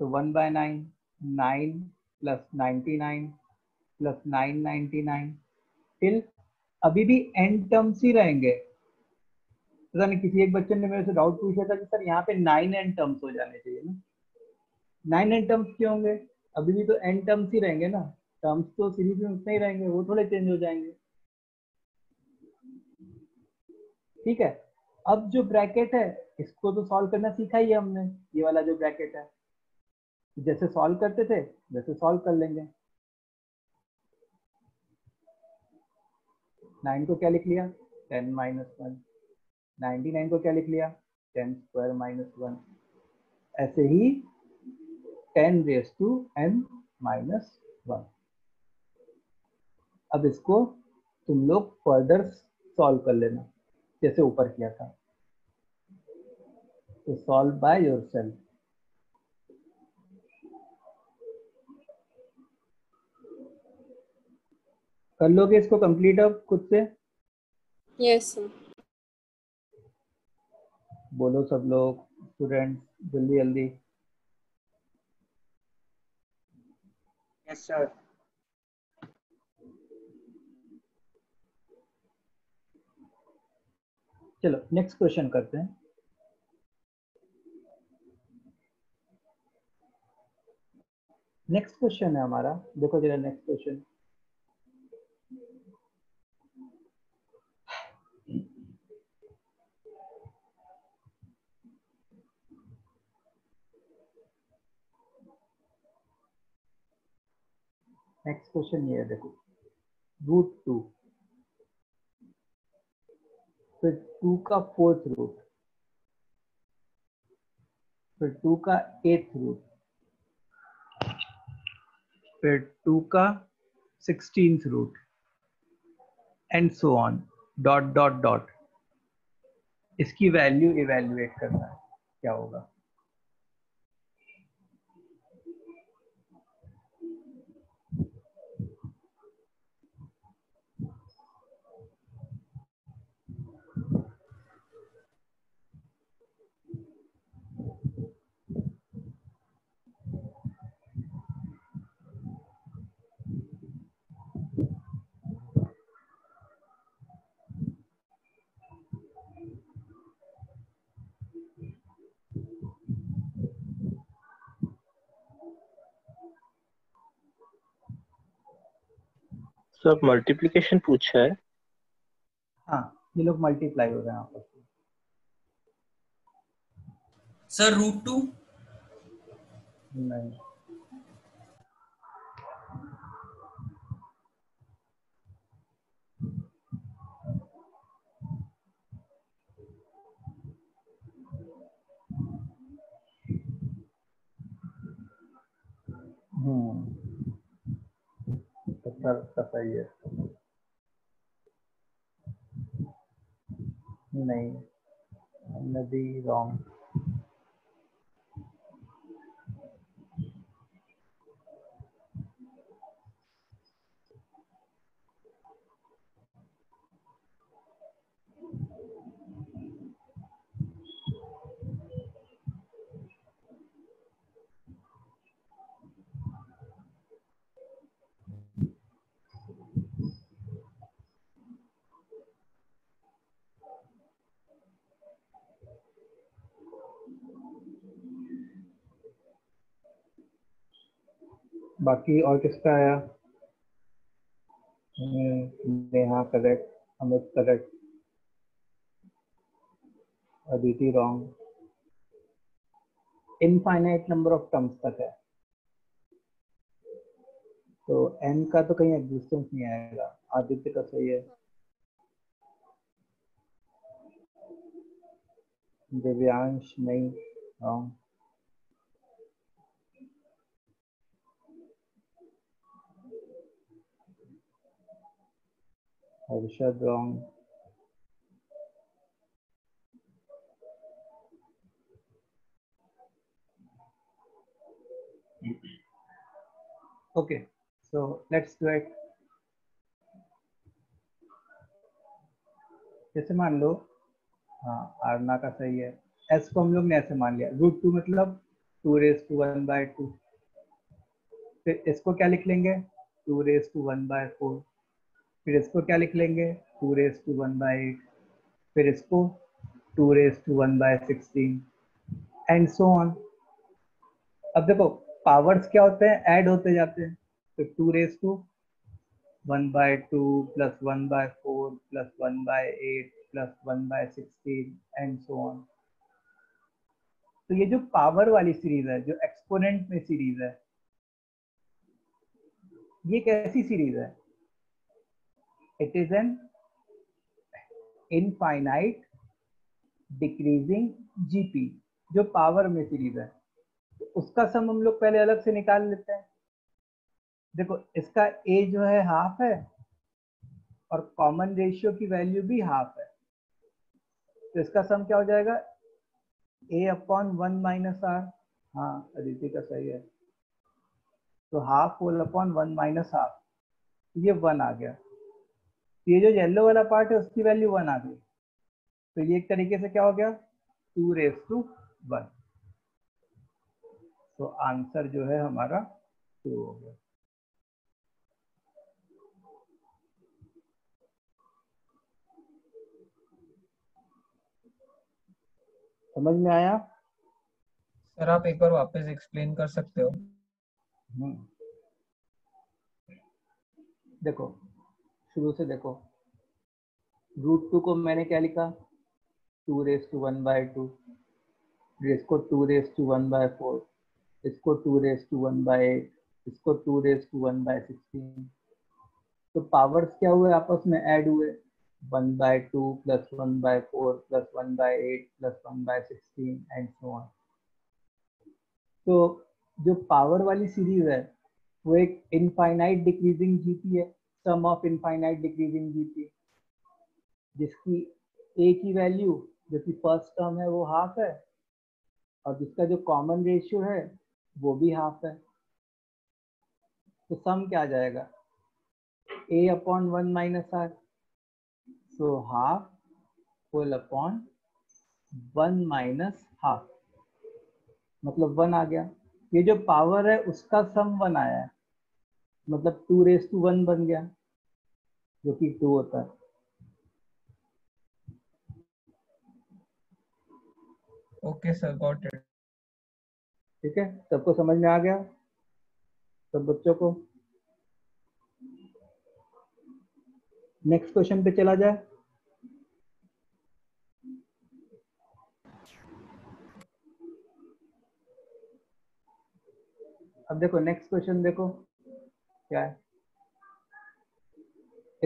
तो one by nine nine plus ninety nine plus nine ninety nine till अभी भी एन टर्म्स ही रहेंगे। नहीं, किसी एक बच्चे ने मेरे से डाउट पूछा था कि सर यहाँ पे नाइन एंड टर्म्स हो जाने चाहिए ना। नाइन एंड टर्म्स क्यों होंगे? अभी भी तो एंड टर्म्स ही रहेंगे ना। टर्म्स तो सीरीज़ में उतने ही रहेंगे, वो थोड़े चेंज हो जाएँगे। ठीक है? अब जो ब्रैकेट है, इसको तो सॉल्व करना सीखा ही है हमने, ये वाला जो ब्रैकेट है। जैसे सॉल्व करते थे, वैसे सॉल्व कर लेंगे। नाइन को क्या लिख लिया? Ten minus one ninety nine को क्या लिख लिया? टेन स्क्वायर माइनस वन ऐसे ही ten raise to n minus one अब इसको तुम लोग फर्दर सॉल्व कर लेना, जैसे ऊपर किया था। to solve by yourself. कर लोगे इसको कंप्लीट अब खुद से? यस yes, बोलो सब लोग स्टूडेंट जल्दी जल्दी। यस सर चलो नेक्स्ट क्वेश्चन करते हैं। नेक्स्ट क्वेश्चन है हमारा। देखो जरा नेक्स्ट क्वेश्चन नेक्स्ट क्वेश्चन ये है, देखो। रूट टू फिर टू का फोर्थ रूट फिर टू का एथ रूट फिर टू का sixteen root and so on dot dot dot इसकी वैल्यू इवेल्युएट करना है, क्या होगा? सर मल्टीप्लिकेशन पूछा है। हाँ ये लोग मल्टीप्लाई हो रहे हैं आपस में। सर रूट टू नहीं। हम्म। तो सर का सही है नहीं नदी रॉन्ग बाकी और किसका आया? हम्म, Neha correct Amit correct Aditi wrong infinite number of terms तक है। तो एन का तो कहीं एग्जिस्टेंस नहीं आएगा। आदित्य का सही है। दिव्यांश नहीं wrong Harshad okay, so let's do it जैसे मान लो हाँ आरना का सही है। एस को हम लोग ने ऐसे मान लिया। रूट टू मतलब two raise to one by two फिर इसको क्या लिख लेंगे? Two raise to one by four फिर इसको क्या लिख लेंगे? Two raise to one by eight फिर इसको two raise to one by sixteen and so on अब देखो पावर्स क्या होते हैं? ऐड होते जाते हैं. तो two raise to one by two plus one by four plus one by eight plus one by sixteen and so on तो ये जो पावर वाली सीरीज़ है, जो एक्सपोनेंट में सीरीज़ है, ये कैसी सीरीज़ है? It is an infinite decreasing gp जो पावर में सीरीज़ है। तो उसका सम हम लोग पहले अलग से निकाल लेते हैं। देखो, इसका a जो है हाफ़ है, और कॉमन रेशियो की वैल्यू भी हाफ़ है। तो इसका सम क्या हो जाएगा? A upon one minus r हाँ अदिति का सही है। तो half whole upon one minus half ये वन आ गया। ये जो येलो वाला पार्ट है उसकी वैल्यू वन आ गई। तो ये एक तरीके से क्या हो गया? टू रेस टू वन तो आंसर जो है हमारा टू हो गया। समझ में आया? सर आप एक बार वापस एक्सप्लेन कर सकते हो? हम्म। देखो शुरू से देखो। रूट टू को मैंने क्या लिखा? Two raise to one by two इसको two raise to one by four इसको two raise to one by eight इसको two raise to one by sixteen तो पावर्स क्या हुए आपस में? ऐड हुए। One by two plus one by four plus one by eight plus one by sixteen and so on तो जो power वाली सीरीज़ है, वो एक इनफाइनाइट डिक्रीजिंग जीपी है। Sum of infinite decreasing GP जिसकी ए की वैल्यू जो कि फ़र्स्ट टर्म है, वो हाफ़ है। और जिसका जो कॉमन रेशियो है, वो भी हाफ़ है। तो सम क्या आ जाएगा? A upon one minus r so half full upon one minus half मतलब वन आ गया। ये जो पावर है, उसका सम वन आया है। मतलब टू रेस टू वन बन गया। जो कि टू होता है। ओके सर गॉट इट ठीक है? सबको समझ में आ गया? सब बच्चों को? नेक्स्ट क्वेश्चन पे चला जाए। अब देखो नेक्स्ट क्वेश्चन देखो क्या है?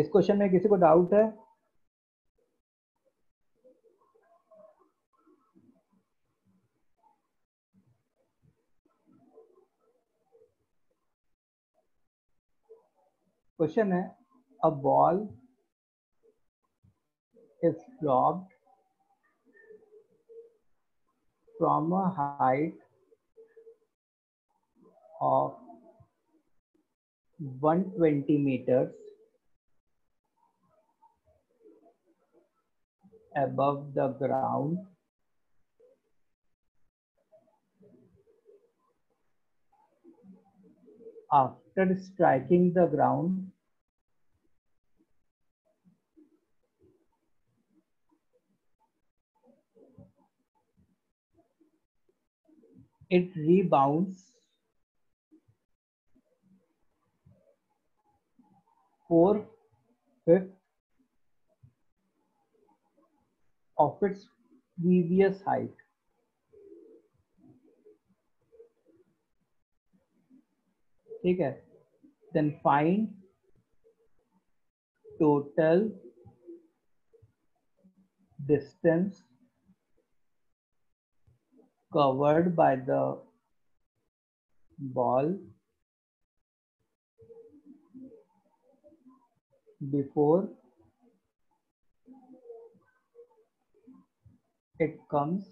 इस क्वेश्चन में किसी को डाउट है? क्वेश्चन है a ball is lobbed from a height of 120 twenty metres above the ground. After striking the ground it rebounds. Four fifth of its previous height. ठीक है then find total distance covered by the ball before it comes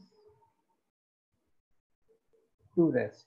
to rest.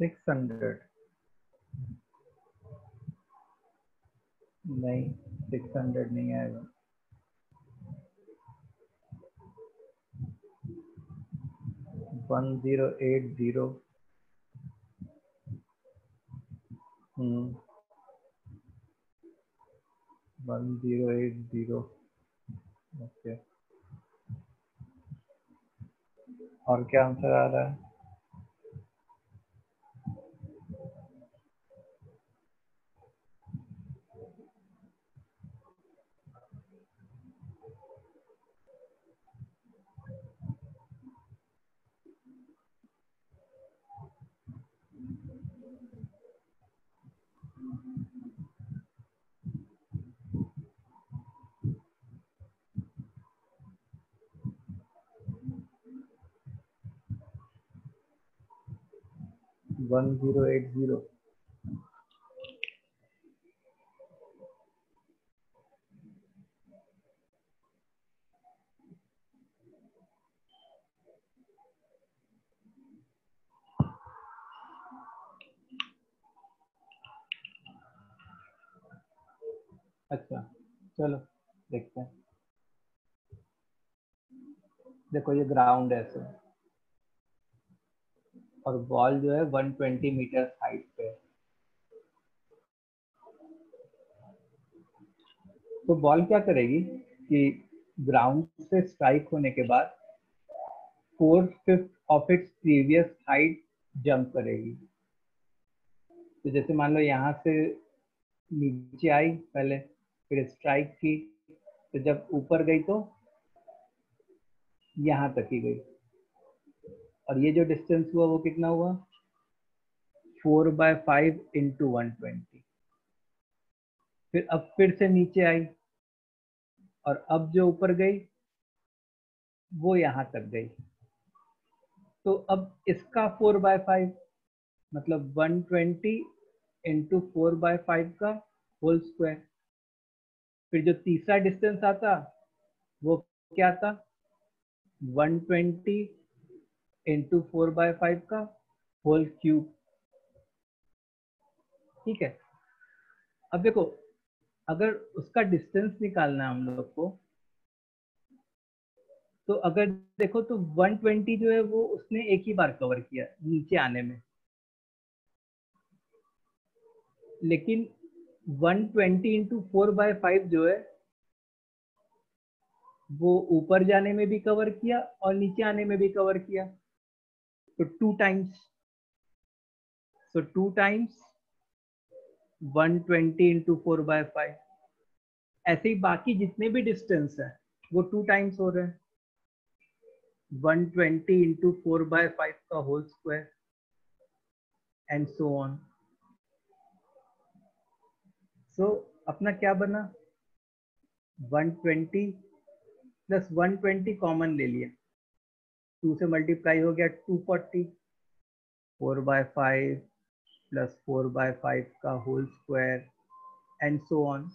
Six hundred नहीं six hundred नहीं आएगा। One zero eight zero one zero eight zero और क्या answer आ रहा है? One zero eight zero अच्छा चलो देखते हैं। देखो ये ग्राउंड है ऐसे और बॉल जो है 120 मीटर हाइट पे। तो बॉल क्या करेगी कि ग्राउंड से स्ट्राइक होने के बाद four fifth of its previous height jump करेगी तो जैसे मान लो यहाँ से नीचे आई पहले, फिर स्ट्राइक की तो जब ऊपर गई तो यहाँ तक ही गई और ये जो डिस्टेंस हुआ वो कितना हुआ? Four by five into one twenty फिर अब फिर से नीचे आई और अब जो ऊपर गई, वो यहाँ तक गई। तो अब इसका फोर बाय फाइव मतलब one twenty into four by five का होल स्क्वायर फिर जो तीसरा डिस्टेंस आता, वो क्या था? One twenty into four by five का होल क्यूब ठीक है? अब देखो, अगर उसका डिस्टेंस निकालना है हम लोग को तो अगर देखो तो 120 जो है वो उसने एक ही बार कवर किया नीचे आने में। लेकिन 120 twenty into four by five जो है, वो ऊपर जाने में भी कवर किया और नीचे आने में भी कवर किया। तो two times two times 120 twenty into four by five ऐसे ही बाकी जितने भी डिस्टेंस है, वो टू टाइम्स हो रहे हैं। 120 twenty into four by five का whole square and so on so अपना क्या बना? 120 प्लस 120 कॉमन ले लिया। टू से मल्टीप्लाई हो गया 240 four by five plus four by five का whole square, and so on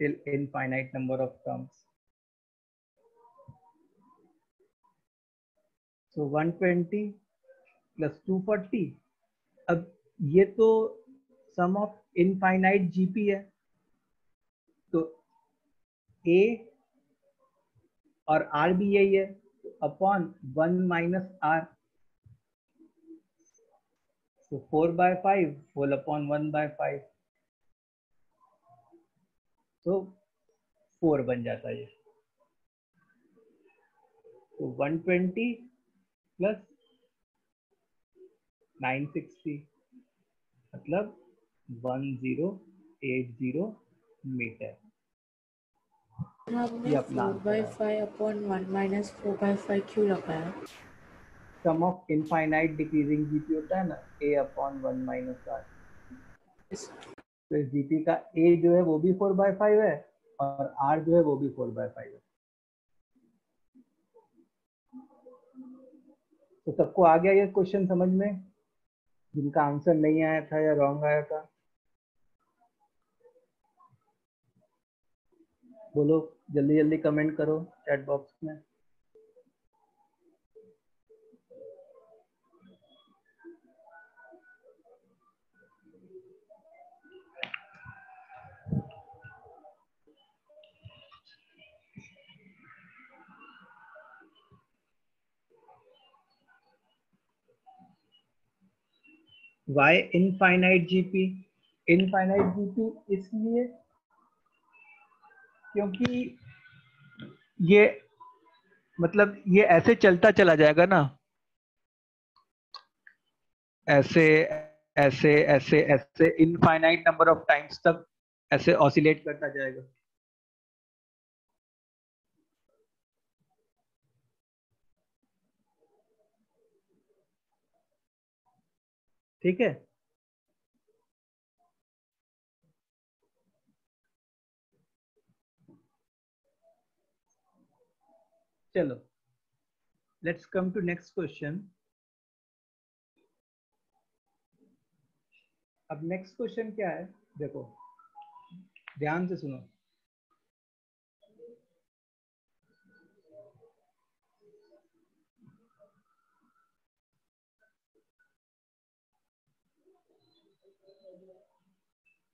till infinite number of terms. So 120 plus 240 अब ये तो सम ऑफ़ इनफाइनाइट जीपी है। तो ए और आर भी यही है। Upon one minus r so 4 by 5 whole upon 1 by 5 तो 4 बन जाता है तो 120 प्लस 960 मतलब 1080 मीटर ये अपना by five upon one minus four by five क्यों लगाया sum of infinite decreasing GP होता है ना a upon one minus r तो इस जीपी का ए जो है वो भी फोर बाय फाइव है और आर जो है वो भी फोर बाय फाइव है। तो सबको आ गया ये क्वेश्चन समझ में? जिनका आंसर नहीं आया था या रॉन्ग आया था? बोलो जल्दी जल्दी कमेंट करो चैट बॉक्स में। Why infinite GP infinite GP इसलिए क्योंकि ये मतलब ये ऐसे चलता चला जाएगा ना। ऐसे ऐसे ऐसे ऐसे इनफाइनाइट नंबर ऑफ़ टाइम्स तक ऐसे ऑसिलेट करता जाएगा। ठीक है? चलो let's come to next question अब नेक्स्ट क्वेश्चन क्या है? देखो, ध्यान से सुनो।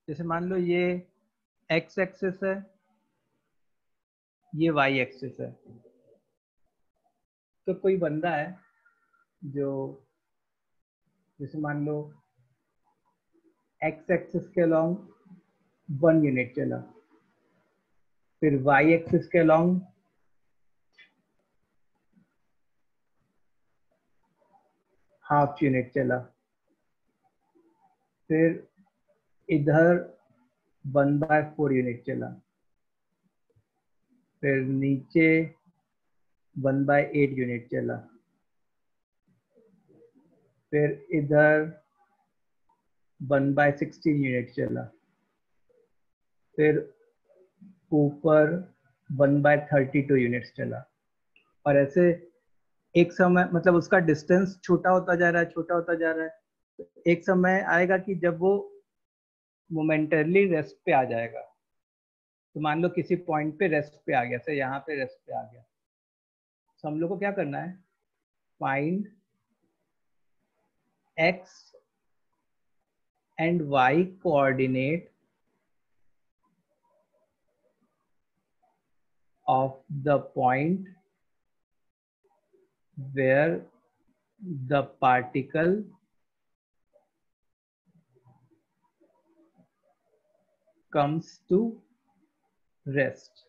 जैसे मान लो ये एक्स एक्सेस है, ये वाई एक्सेस है। तो कोई बंदा है जो, जैसे मान लो एक्स एक्सिस के अलॉन्ग वन यूनिट चला, फिर वाई एक्सिस के अलॉन्ग हाफ़ यूनिट चला, फिर इधर वन बाय फोर यूनिट चला, फिर नीचे वन बाय एट यूनिट चला। फिर इधर वन बाय सिक्सटीन यूनिट चला। फिर ऊपर one by thirty two units चला। और ऐसे एक समय मतलब उसका डिस्टेंस छोटा होता जा रहा है, छोटा होता जा रहा है एक समय आएगा कि जब वो मोमेंटरली रेस्ट पे आ जाएगा। तो मान लो किसी पॉइंट पे रेस्ट पे आ गया से यहाँ पे रेस्ट पे आ गया। सो हम लोग को क्या करना है? Find x and y coordinate of the point where the particle comes to rest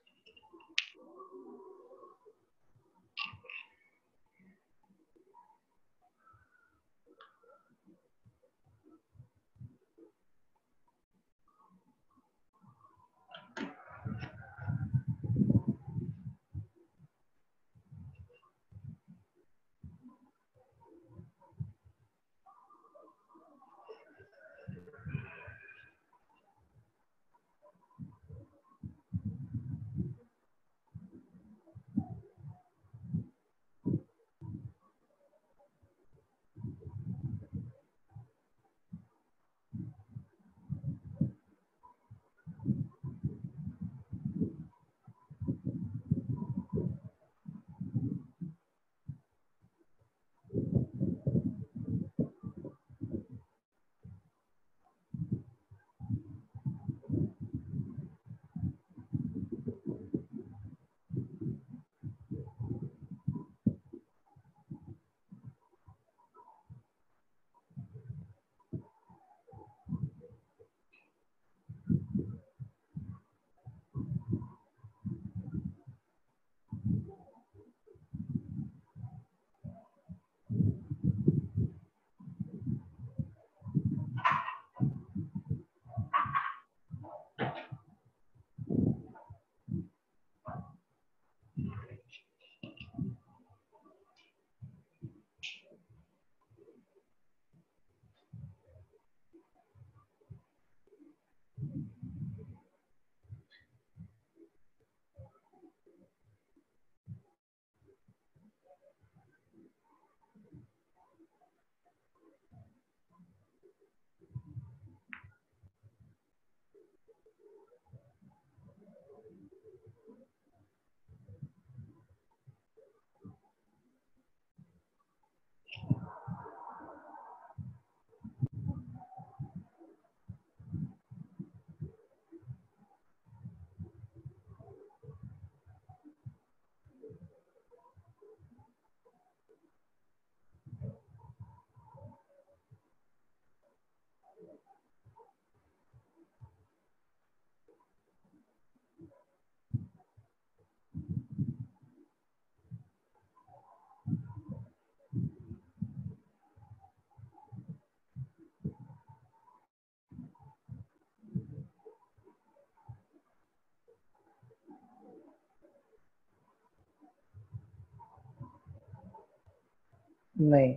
नहीं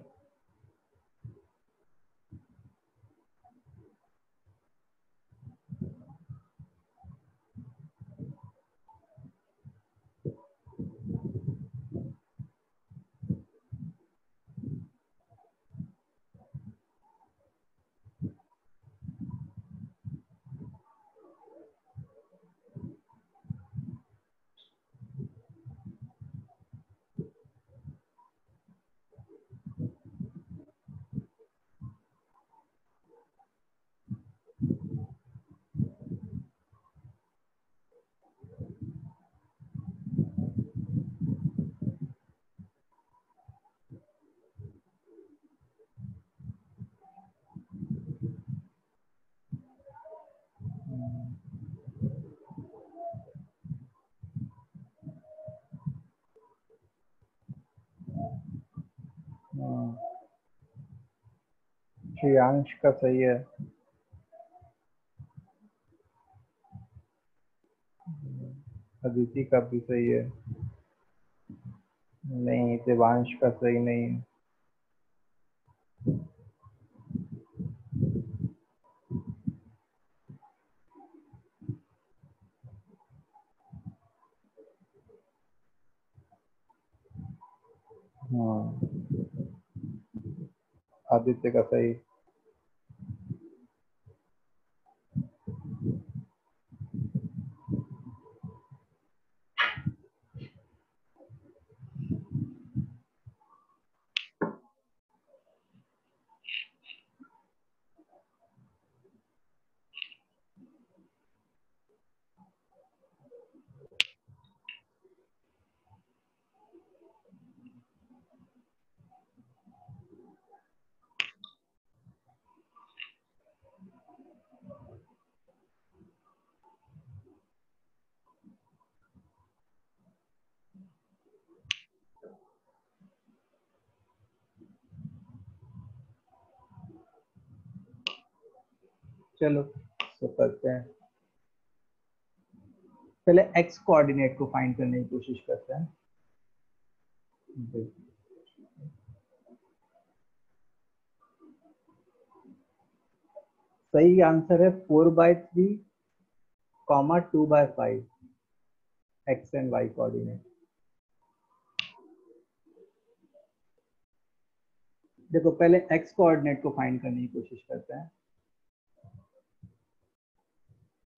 हाँ। श्रेयांश का सही है। अदिति का भी सही है। नहीं देवांश का सही नहीं है। हाँ। आदित्य का सही। चलो तो करते हैं। पहले एक्स कोऑर्डिनेट को फाइंड करने की कोशिश करते हैं। सही आंसर है four by three comma two by five x and y coordinate देखो, पहले एक्स कोऑर्डिनेट को फाइंड करने की कोशिश करते हैं।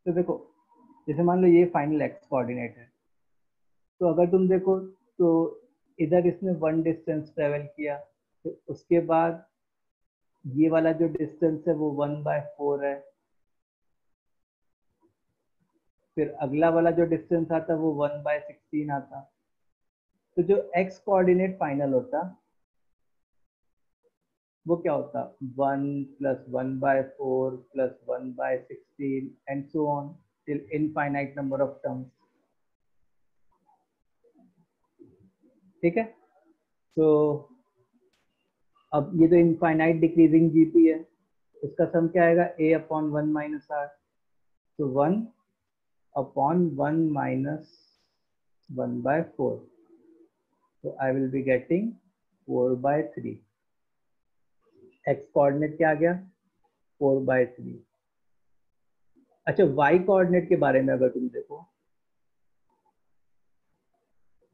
तो देखो, जैसे मान लो ये फाइनल एक्स कोऑर्डिनेट है। तो अगर तुम देखो तो इधर इसने वन डिस्टेंस ट्रेवल किया तो उसके बाद ये वाला जो डिस्टेंस है, वो वन बाय फोर है। फिर अगला वाला जो डिस्टेंस आता, वो वन बाय सिक्सटीन आता। तो जो एक्स कोऑर्डिनेट फाइनल होता वो क्या होता? One plus one by four plus one by sixteen and so on till infinite number of terms ठीक है? तो अब ये तो इनफाइनाइट डिक्रीजिंग जीपी है, इसका सम क्या आएगा? A upon one minus r तो one upon one minus one by four तो I will be getting four by three x coordinate क्या आ गया? फोर बाय थ्री अच्छा वाई कोऑर्डिनेट के बारे में अगर तुम देखो।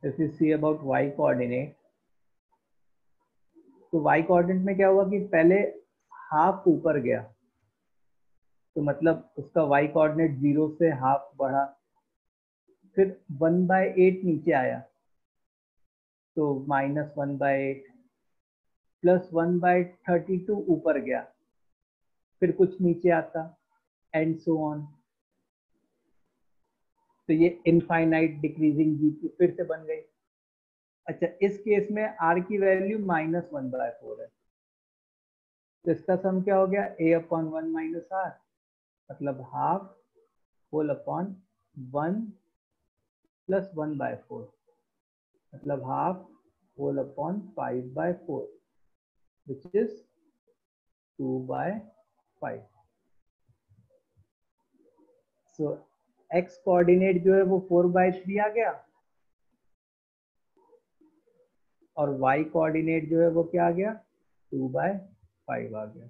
If you see about y coordinate तो y कोऑर्डिनेट में क्या हुआ कि पहले हाफ़ ऊपर गया। तो मतलब उसका y कोऑर्डिनेट ज़ीरो से हाफ़ बढ़ा। फिर वन बाय एट नीचे आया। तो minus one by eight plus one by thirty two ऊपर गया। फिर कुछ नीचे आता एंड सो ऑन तो ये इनफाइनाइट डिक्रीजिंग जीपी फिर से बन गई। अच्छा इस केस में आर की value minus one by four है। तो इसका सम क्या हो गया? A upon one minus r मतलब half whole upon one plus one by four मतलब half whole upon five by four which is two by five so x coordinate जो है वो फोर बाय थ्री आ गया। और y कोऑर्डिनेट जो है वो क्या आ गया? टू बाय फाइव आ गया।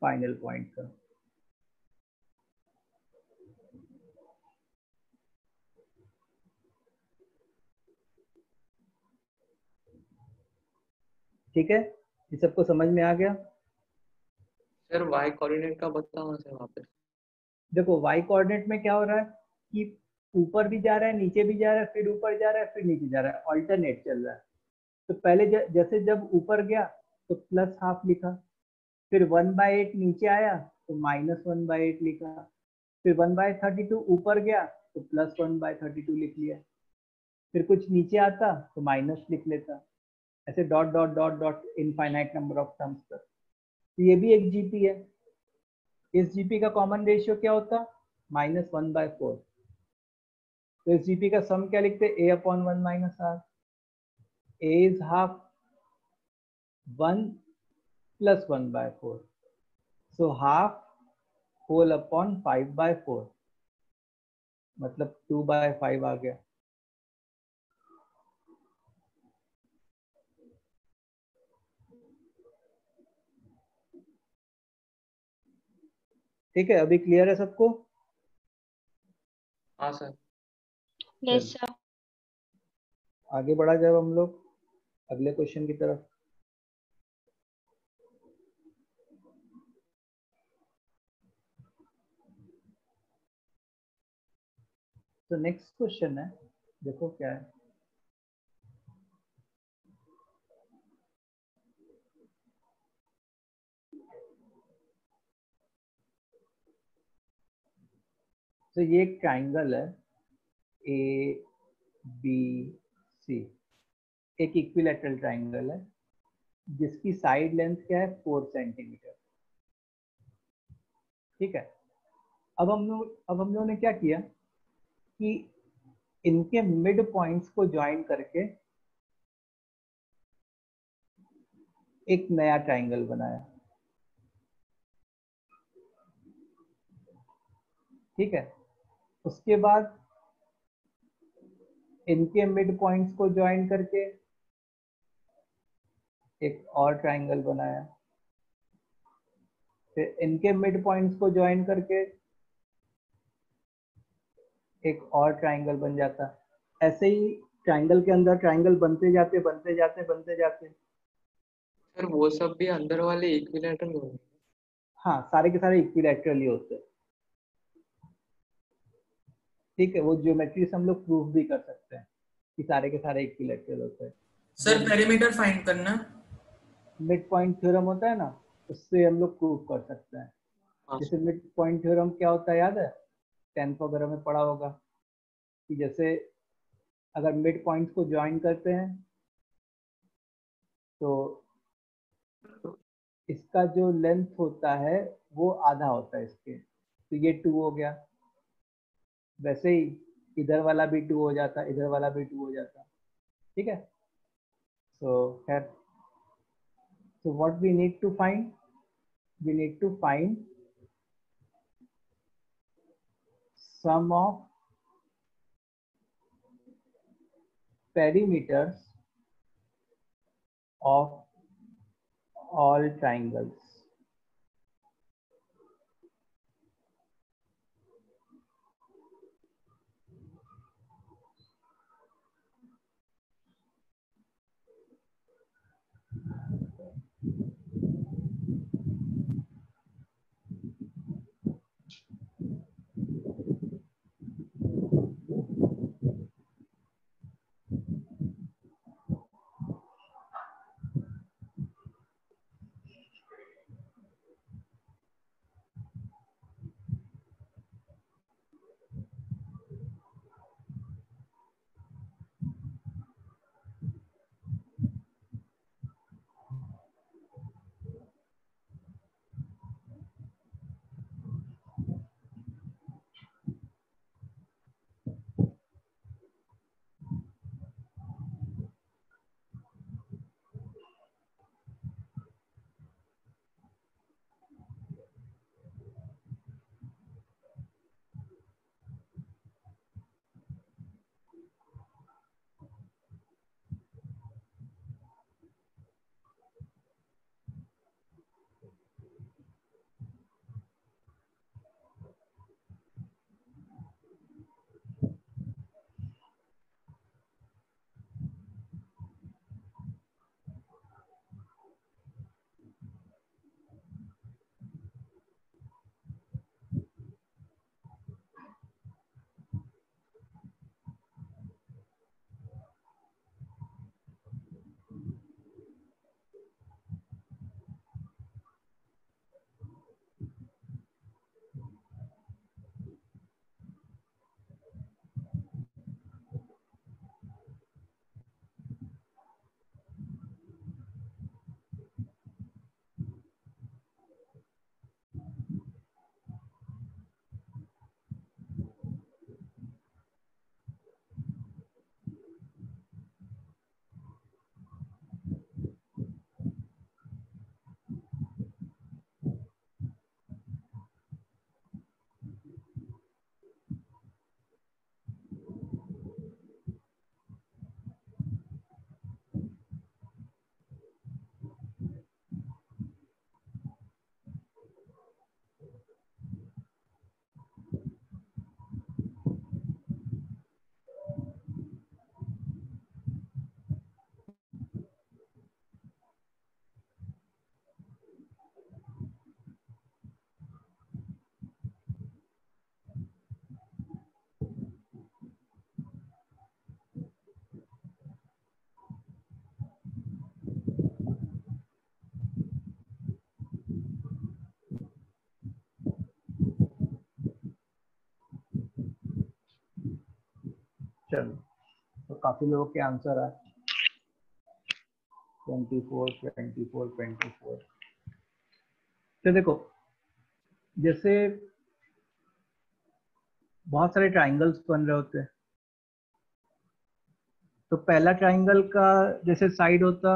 फाइनल पॉइंट का। ठीक है? ये सबको समझ में आ गया? सर y कोऑर्डिनेट का बताओ सर वापस देखो y कोऑर्डिनेट में क्या हो रहा है कि ऊपर भी जा रहा है नीचे भी जा रहा है फिर ऊपर जा रहा है फिर नीचे जा रहा है। ऑल्टरनेट चल रहा है। तो पहले ज, जैसे जब ऊपर गया तो प्लस हाफ़ लिखा। फिर वन बाय एट नीचे आया तो माइनस वन बाय एट लिखा। फिर वन बाय थर्टी टू ऊपर गया तो plus one by thirty two लिख लिया। फिर कुछ नीचे आता तो माइनस लिख लेता। ऐसे dot dot dot dot infinite number of terms तक तो ये भी एक जीपी है। इस जीपी का कॉमन रेशियो क्या होता? माइनस वन बाय फोर तो इस जीपी का सम क्या लिखते? A upon one minus r a is half one plus one by four so half whole upon five by four मतलब टू बाय फाइव आ गया। ठीक है अभी क्लियर है सबको? हाँ सर यस सर आगे बढ़ा जाए हम लोग अगले क्वेश्चन की तरफ़। तो नेक्स्ट क्वेश्चन है देखो क्या है। तो ये एक ट्राइंगल है ए बी सी एक इक्विलेटरल ट्राइंगल है, जिसकी साइड लेंथ क्या है? फोर सेंटीमीटर ठीक है? अब हम लोग, अब हम लोगों ने क्या किया कि इनके मिड पॉइंट्स को ज्वाइन करके एक नया ट्राइंगल बनाया। ठीक है? उसके बाद इनके मिड पॉइंट्स को ज्वाइन करके एक और ट्राइंगल बनाया। फिर इनके मिड पॉइंट्स को ज्वाइन करके एक और ट्राइंगल बन जाता। ऐसे ही ट्राइंगल के अंदर ट्राइंगल बनते जाते बनते जाते बनते जाते। सर वो सब भी अंदर वाले इक्विलेटरल होंगे। हाँ सारे के सारे इक्विलेटरली होते। हैं ठीक है वो ज्योमेट्री से हम लोग प्रूफ भी कर सकते हैं कि सारे के सारे इक्विलेटरल होते हैं। सर पेरीमीटर फाइंड करना। मिड पॉइंट थ्योरम होता है ना उससे हम लोग प्रूफ कर सकते हैं। हाँ। जैसे मिड पॉइंट थ्योरम क्या होता है याद है? टेंथ वगैरह में पढ़ा होगा कि जैसे अगर मिड पॉइंट्स को ज्वाइन करते हैं तो इसका जो लेंथ होता है वो आधा होता है इसके। तो ये टू हो गया। वैसे ही इधर वाला भी टू हो जाता, इधर वाला भी टू हो जाता। ठीक है? सो खैर। So what we need to find we need to find sum of perimeters of all triangles चलो। तो काफ़ी लोगों के आंसर आए twenty four twenty four twenty four. तो देखो, जैसे बहुत सारे ट्राइंगल्स बन रहे होते हैं। तो पहला ट्राइंगल का जैसे साइड होता,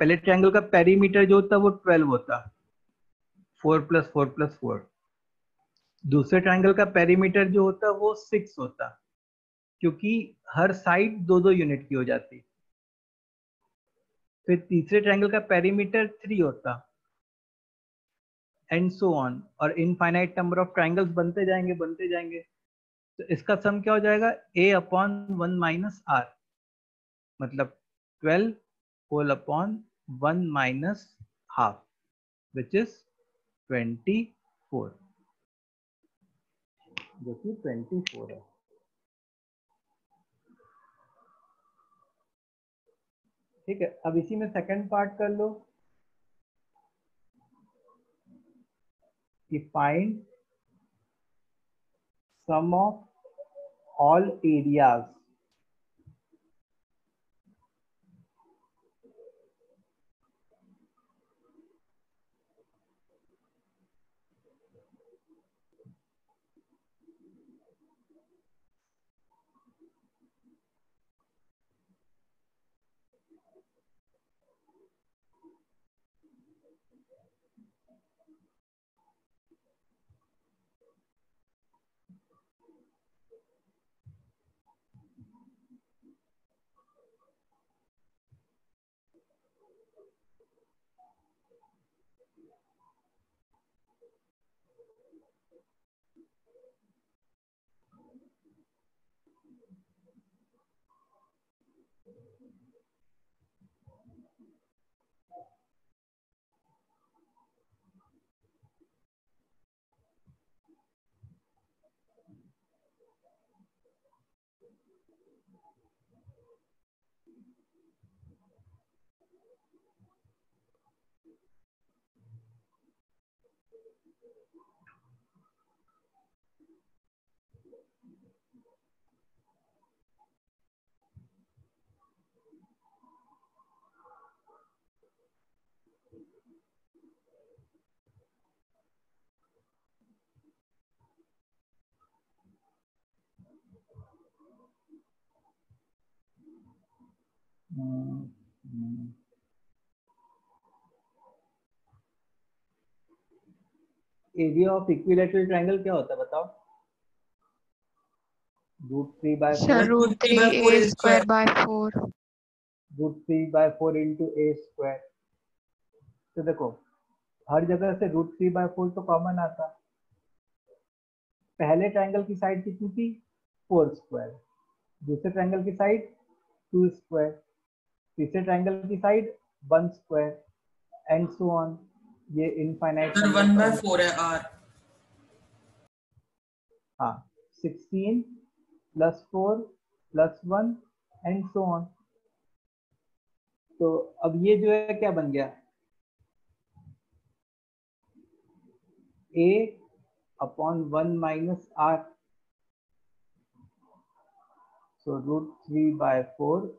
पहले ट्राइंगल का पेरीमीटर जो होता, वो ट्वेल्व होता। Four plus four plus four दूसरे ट्राइंगल का पेरीमीटर जो होता है, वो सिक्स होता। क्योंकि हर साइड दो दो यूनिट की हो जाती। फिर तीसरे ट्राइंगल का पेरीमीटर थ्री होता। एंड सो ऑन और इनफाइनाइट नंबर ऑफ़ ट्राइंगल्स बनते जाएँगे बनते जाएँगे। तो इसका सम क्या हो जाएगा? A upon one minus r मतलब twelve whole upon one minus half which is twenty four जो कि ट्वेंटी फोर है। ठीक है, अब इसी में सेकंड पार्ट कर लो। कि find sum of all Mm-hmm. Area of equilateral triangle क्या होता है बताओ? Root three by four root 3 a square by 4. Root three by four into a square तो देखो हर जगह से रूट थ्री बाय फोर तो कॉमन आता। पहले ट्रायंगल की साइड कितनी थी? फोर स्क्वायर दूसरे ट्रायंगल की साइड टू स्क्वायर तीसरे ट्रायंगल की side one square and so on ये infinite sir one by four है आर हाँ sixteen plus four plus one and so on तो अब ये जो है क्या बन गया? A upon one minus r so root three by four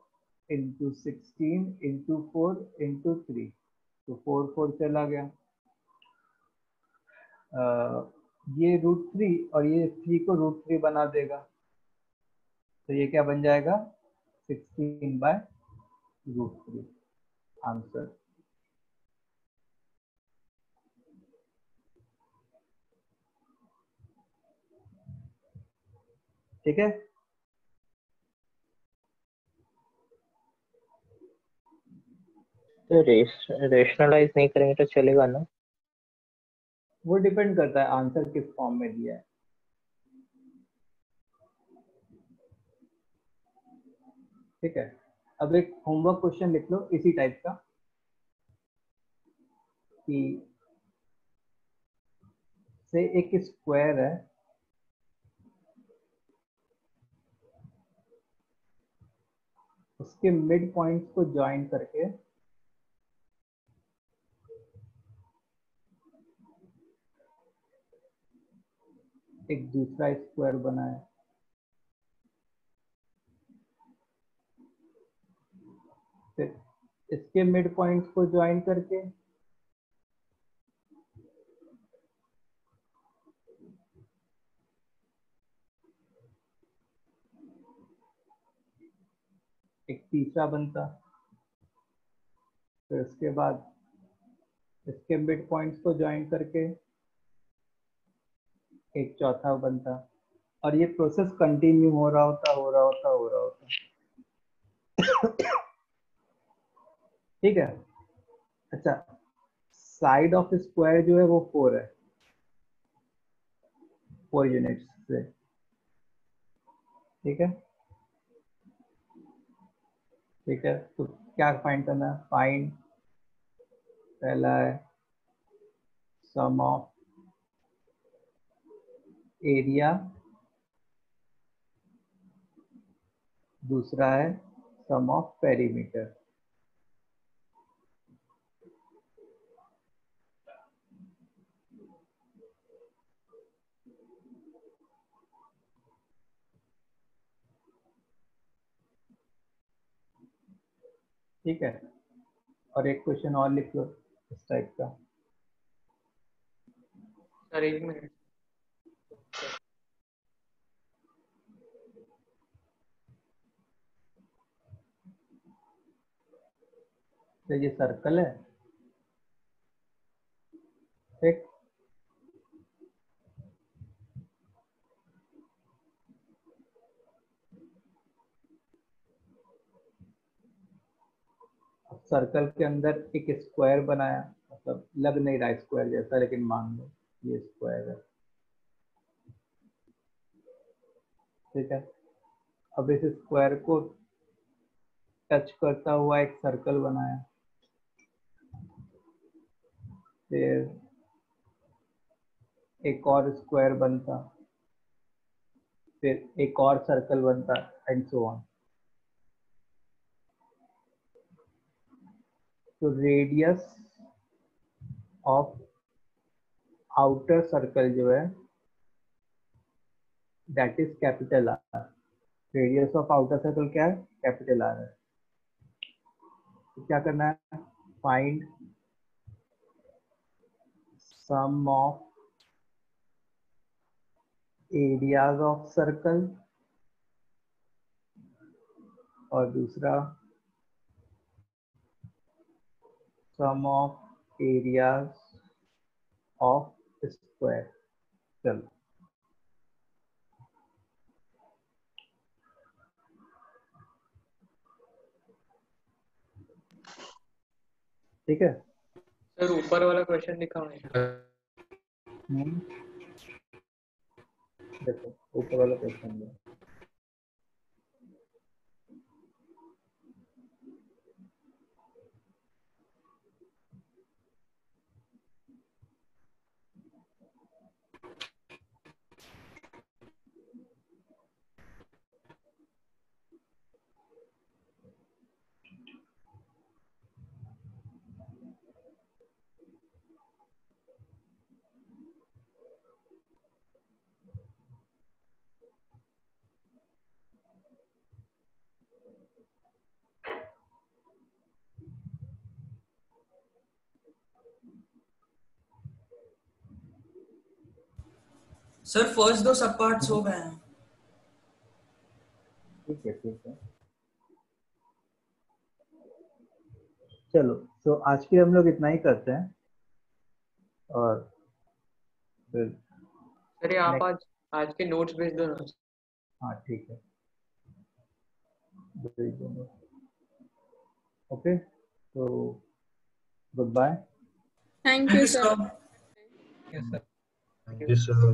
into sixteen into four into three तो फोर फोर चला गया। ये रूट थ्री और ये थ्री को रूट थ्री बना देगा। तो ये क्या बन जाएगा? Sixteen by root three answer ठीक है? तो रेश, रेशनलाइज नहीं करेंगे तो चलेगा ना? वो डिपेंड करता है आंसर किस फॉर्म में दिया है। ठीक है? अब एक होमवर्क क्वेश्चन लिख लो इसी टाइप का। कि से एक स्क्वायर है। उसके मिड पॉइंट्स को ज्वाइन करके एक दूसरा स्क्वायर बनाया फिर इसके मिड पॉइंट को ज्वाइन करके एक तीसरा बनता। तो फिर उसके बाद इसके मिड पॉइंट्स को ज्वाइन करके एक चौथा बनता। और ये प्रोसेस कंटिन्यू हो रहा होता, हो रहा होता, हो रहा होता। ठीक है? अच्छा साइड ऑफ़ स्क्वायर जो है वो फोर है। फोर यूनिट्स से। ठीक है? ठीक है? तो क्या फाइंड करना है? फाइंड पहला है सम ऑफ़ एरिया। दूसरा है सम ऑफ़ पेरीमीटर। ठीक है? और एक क्वेश्चन और लिख लो इस टाइप का। सर, एक मिनट तो ये सर्कल है। ठीक? सर्कल के अंदर एक स्क्वायर बनाया। मतलब लग नहीं रहा स्क्वायर जैसा, लेकिन मान लो ये स्क्वायर है। ठीक है? अब इस स्क्वायर को टच करता हुआ एक सर्कल बनाया। फिर एक और स्क्वायर बनता, फिर एक और सर्कल बनता एंड सो ऑन तो रेडियस ऑफ़ आउटर सर्कल जो है that is capital r radius of outer circle क्या है? कैपिटल आर है। तो क्या करना है? Find sum of areas of circle और दूसरा sum of areas of square चलो ठीक है? सर ऊपर वाला क्वेश्चन लिखा है देखो ऊपर वाला क्वेश्चन सर फ़र्स्ट दो सब पार्ट्स हो गए हैं। ठीक है ठीक है। चलो तो आज के हम लोग इतना ही करते हैं। और फिर सर ये आप आज आज के नोट्स भेज दो ना। हाँ ठीक है। भेज दूँगा। ओके तो goodbye thank you sir Yes, sir.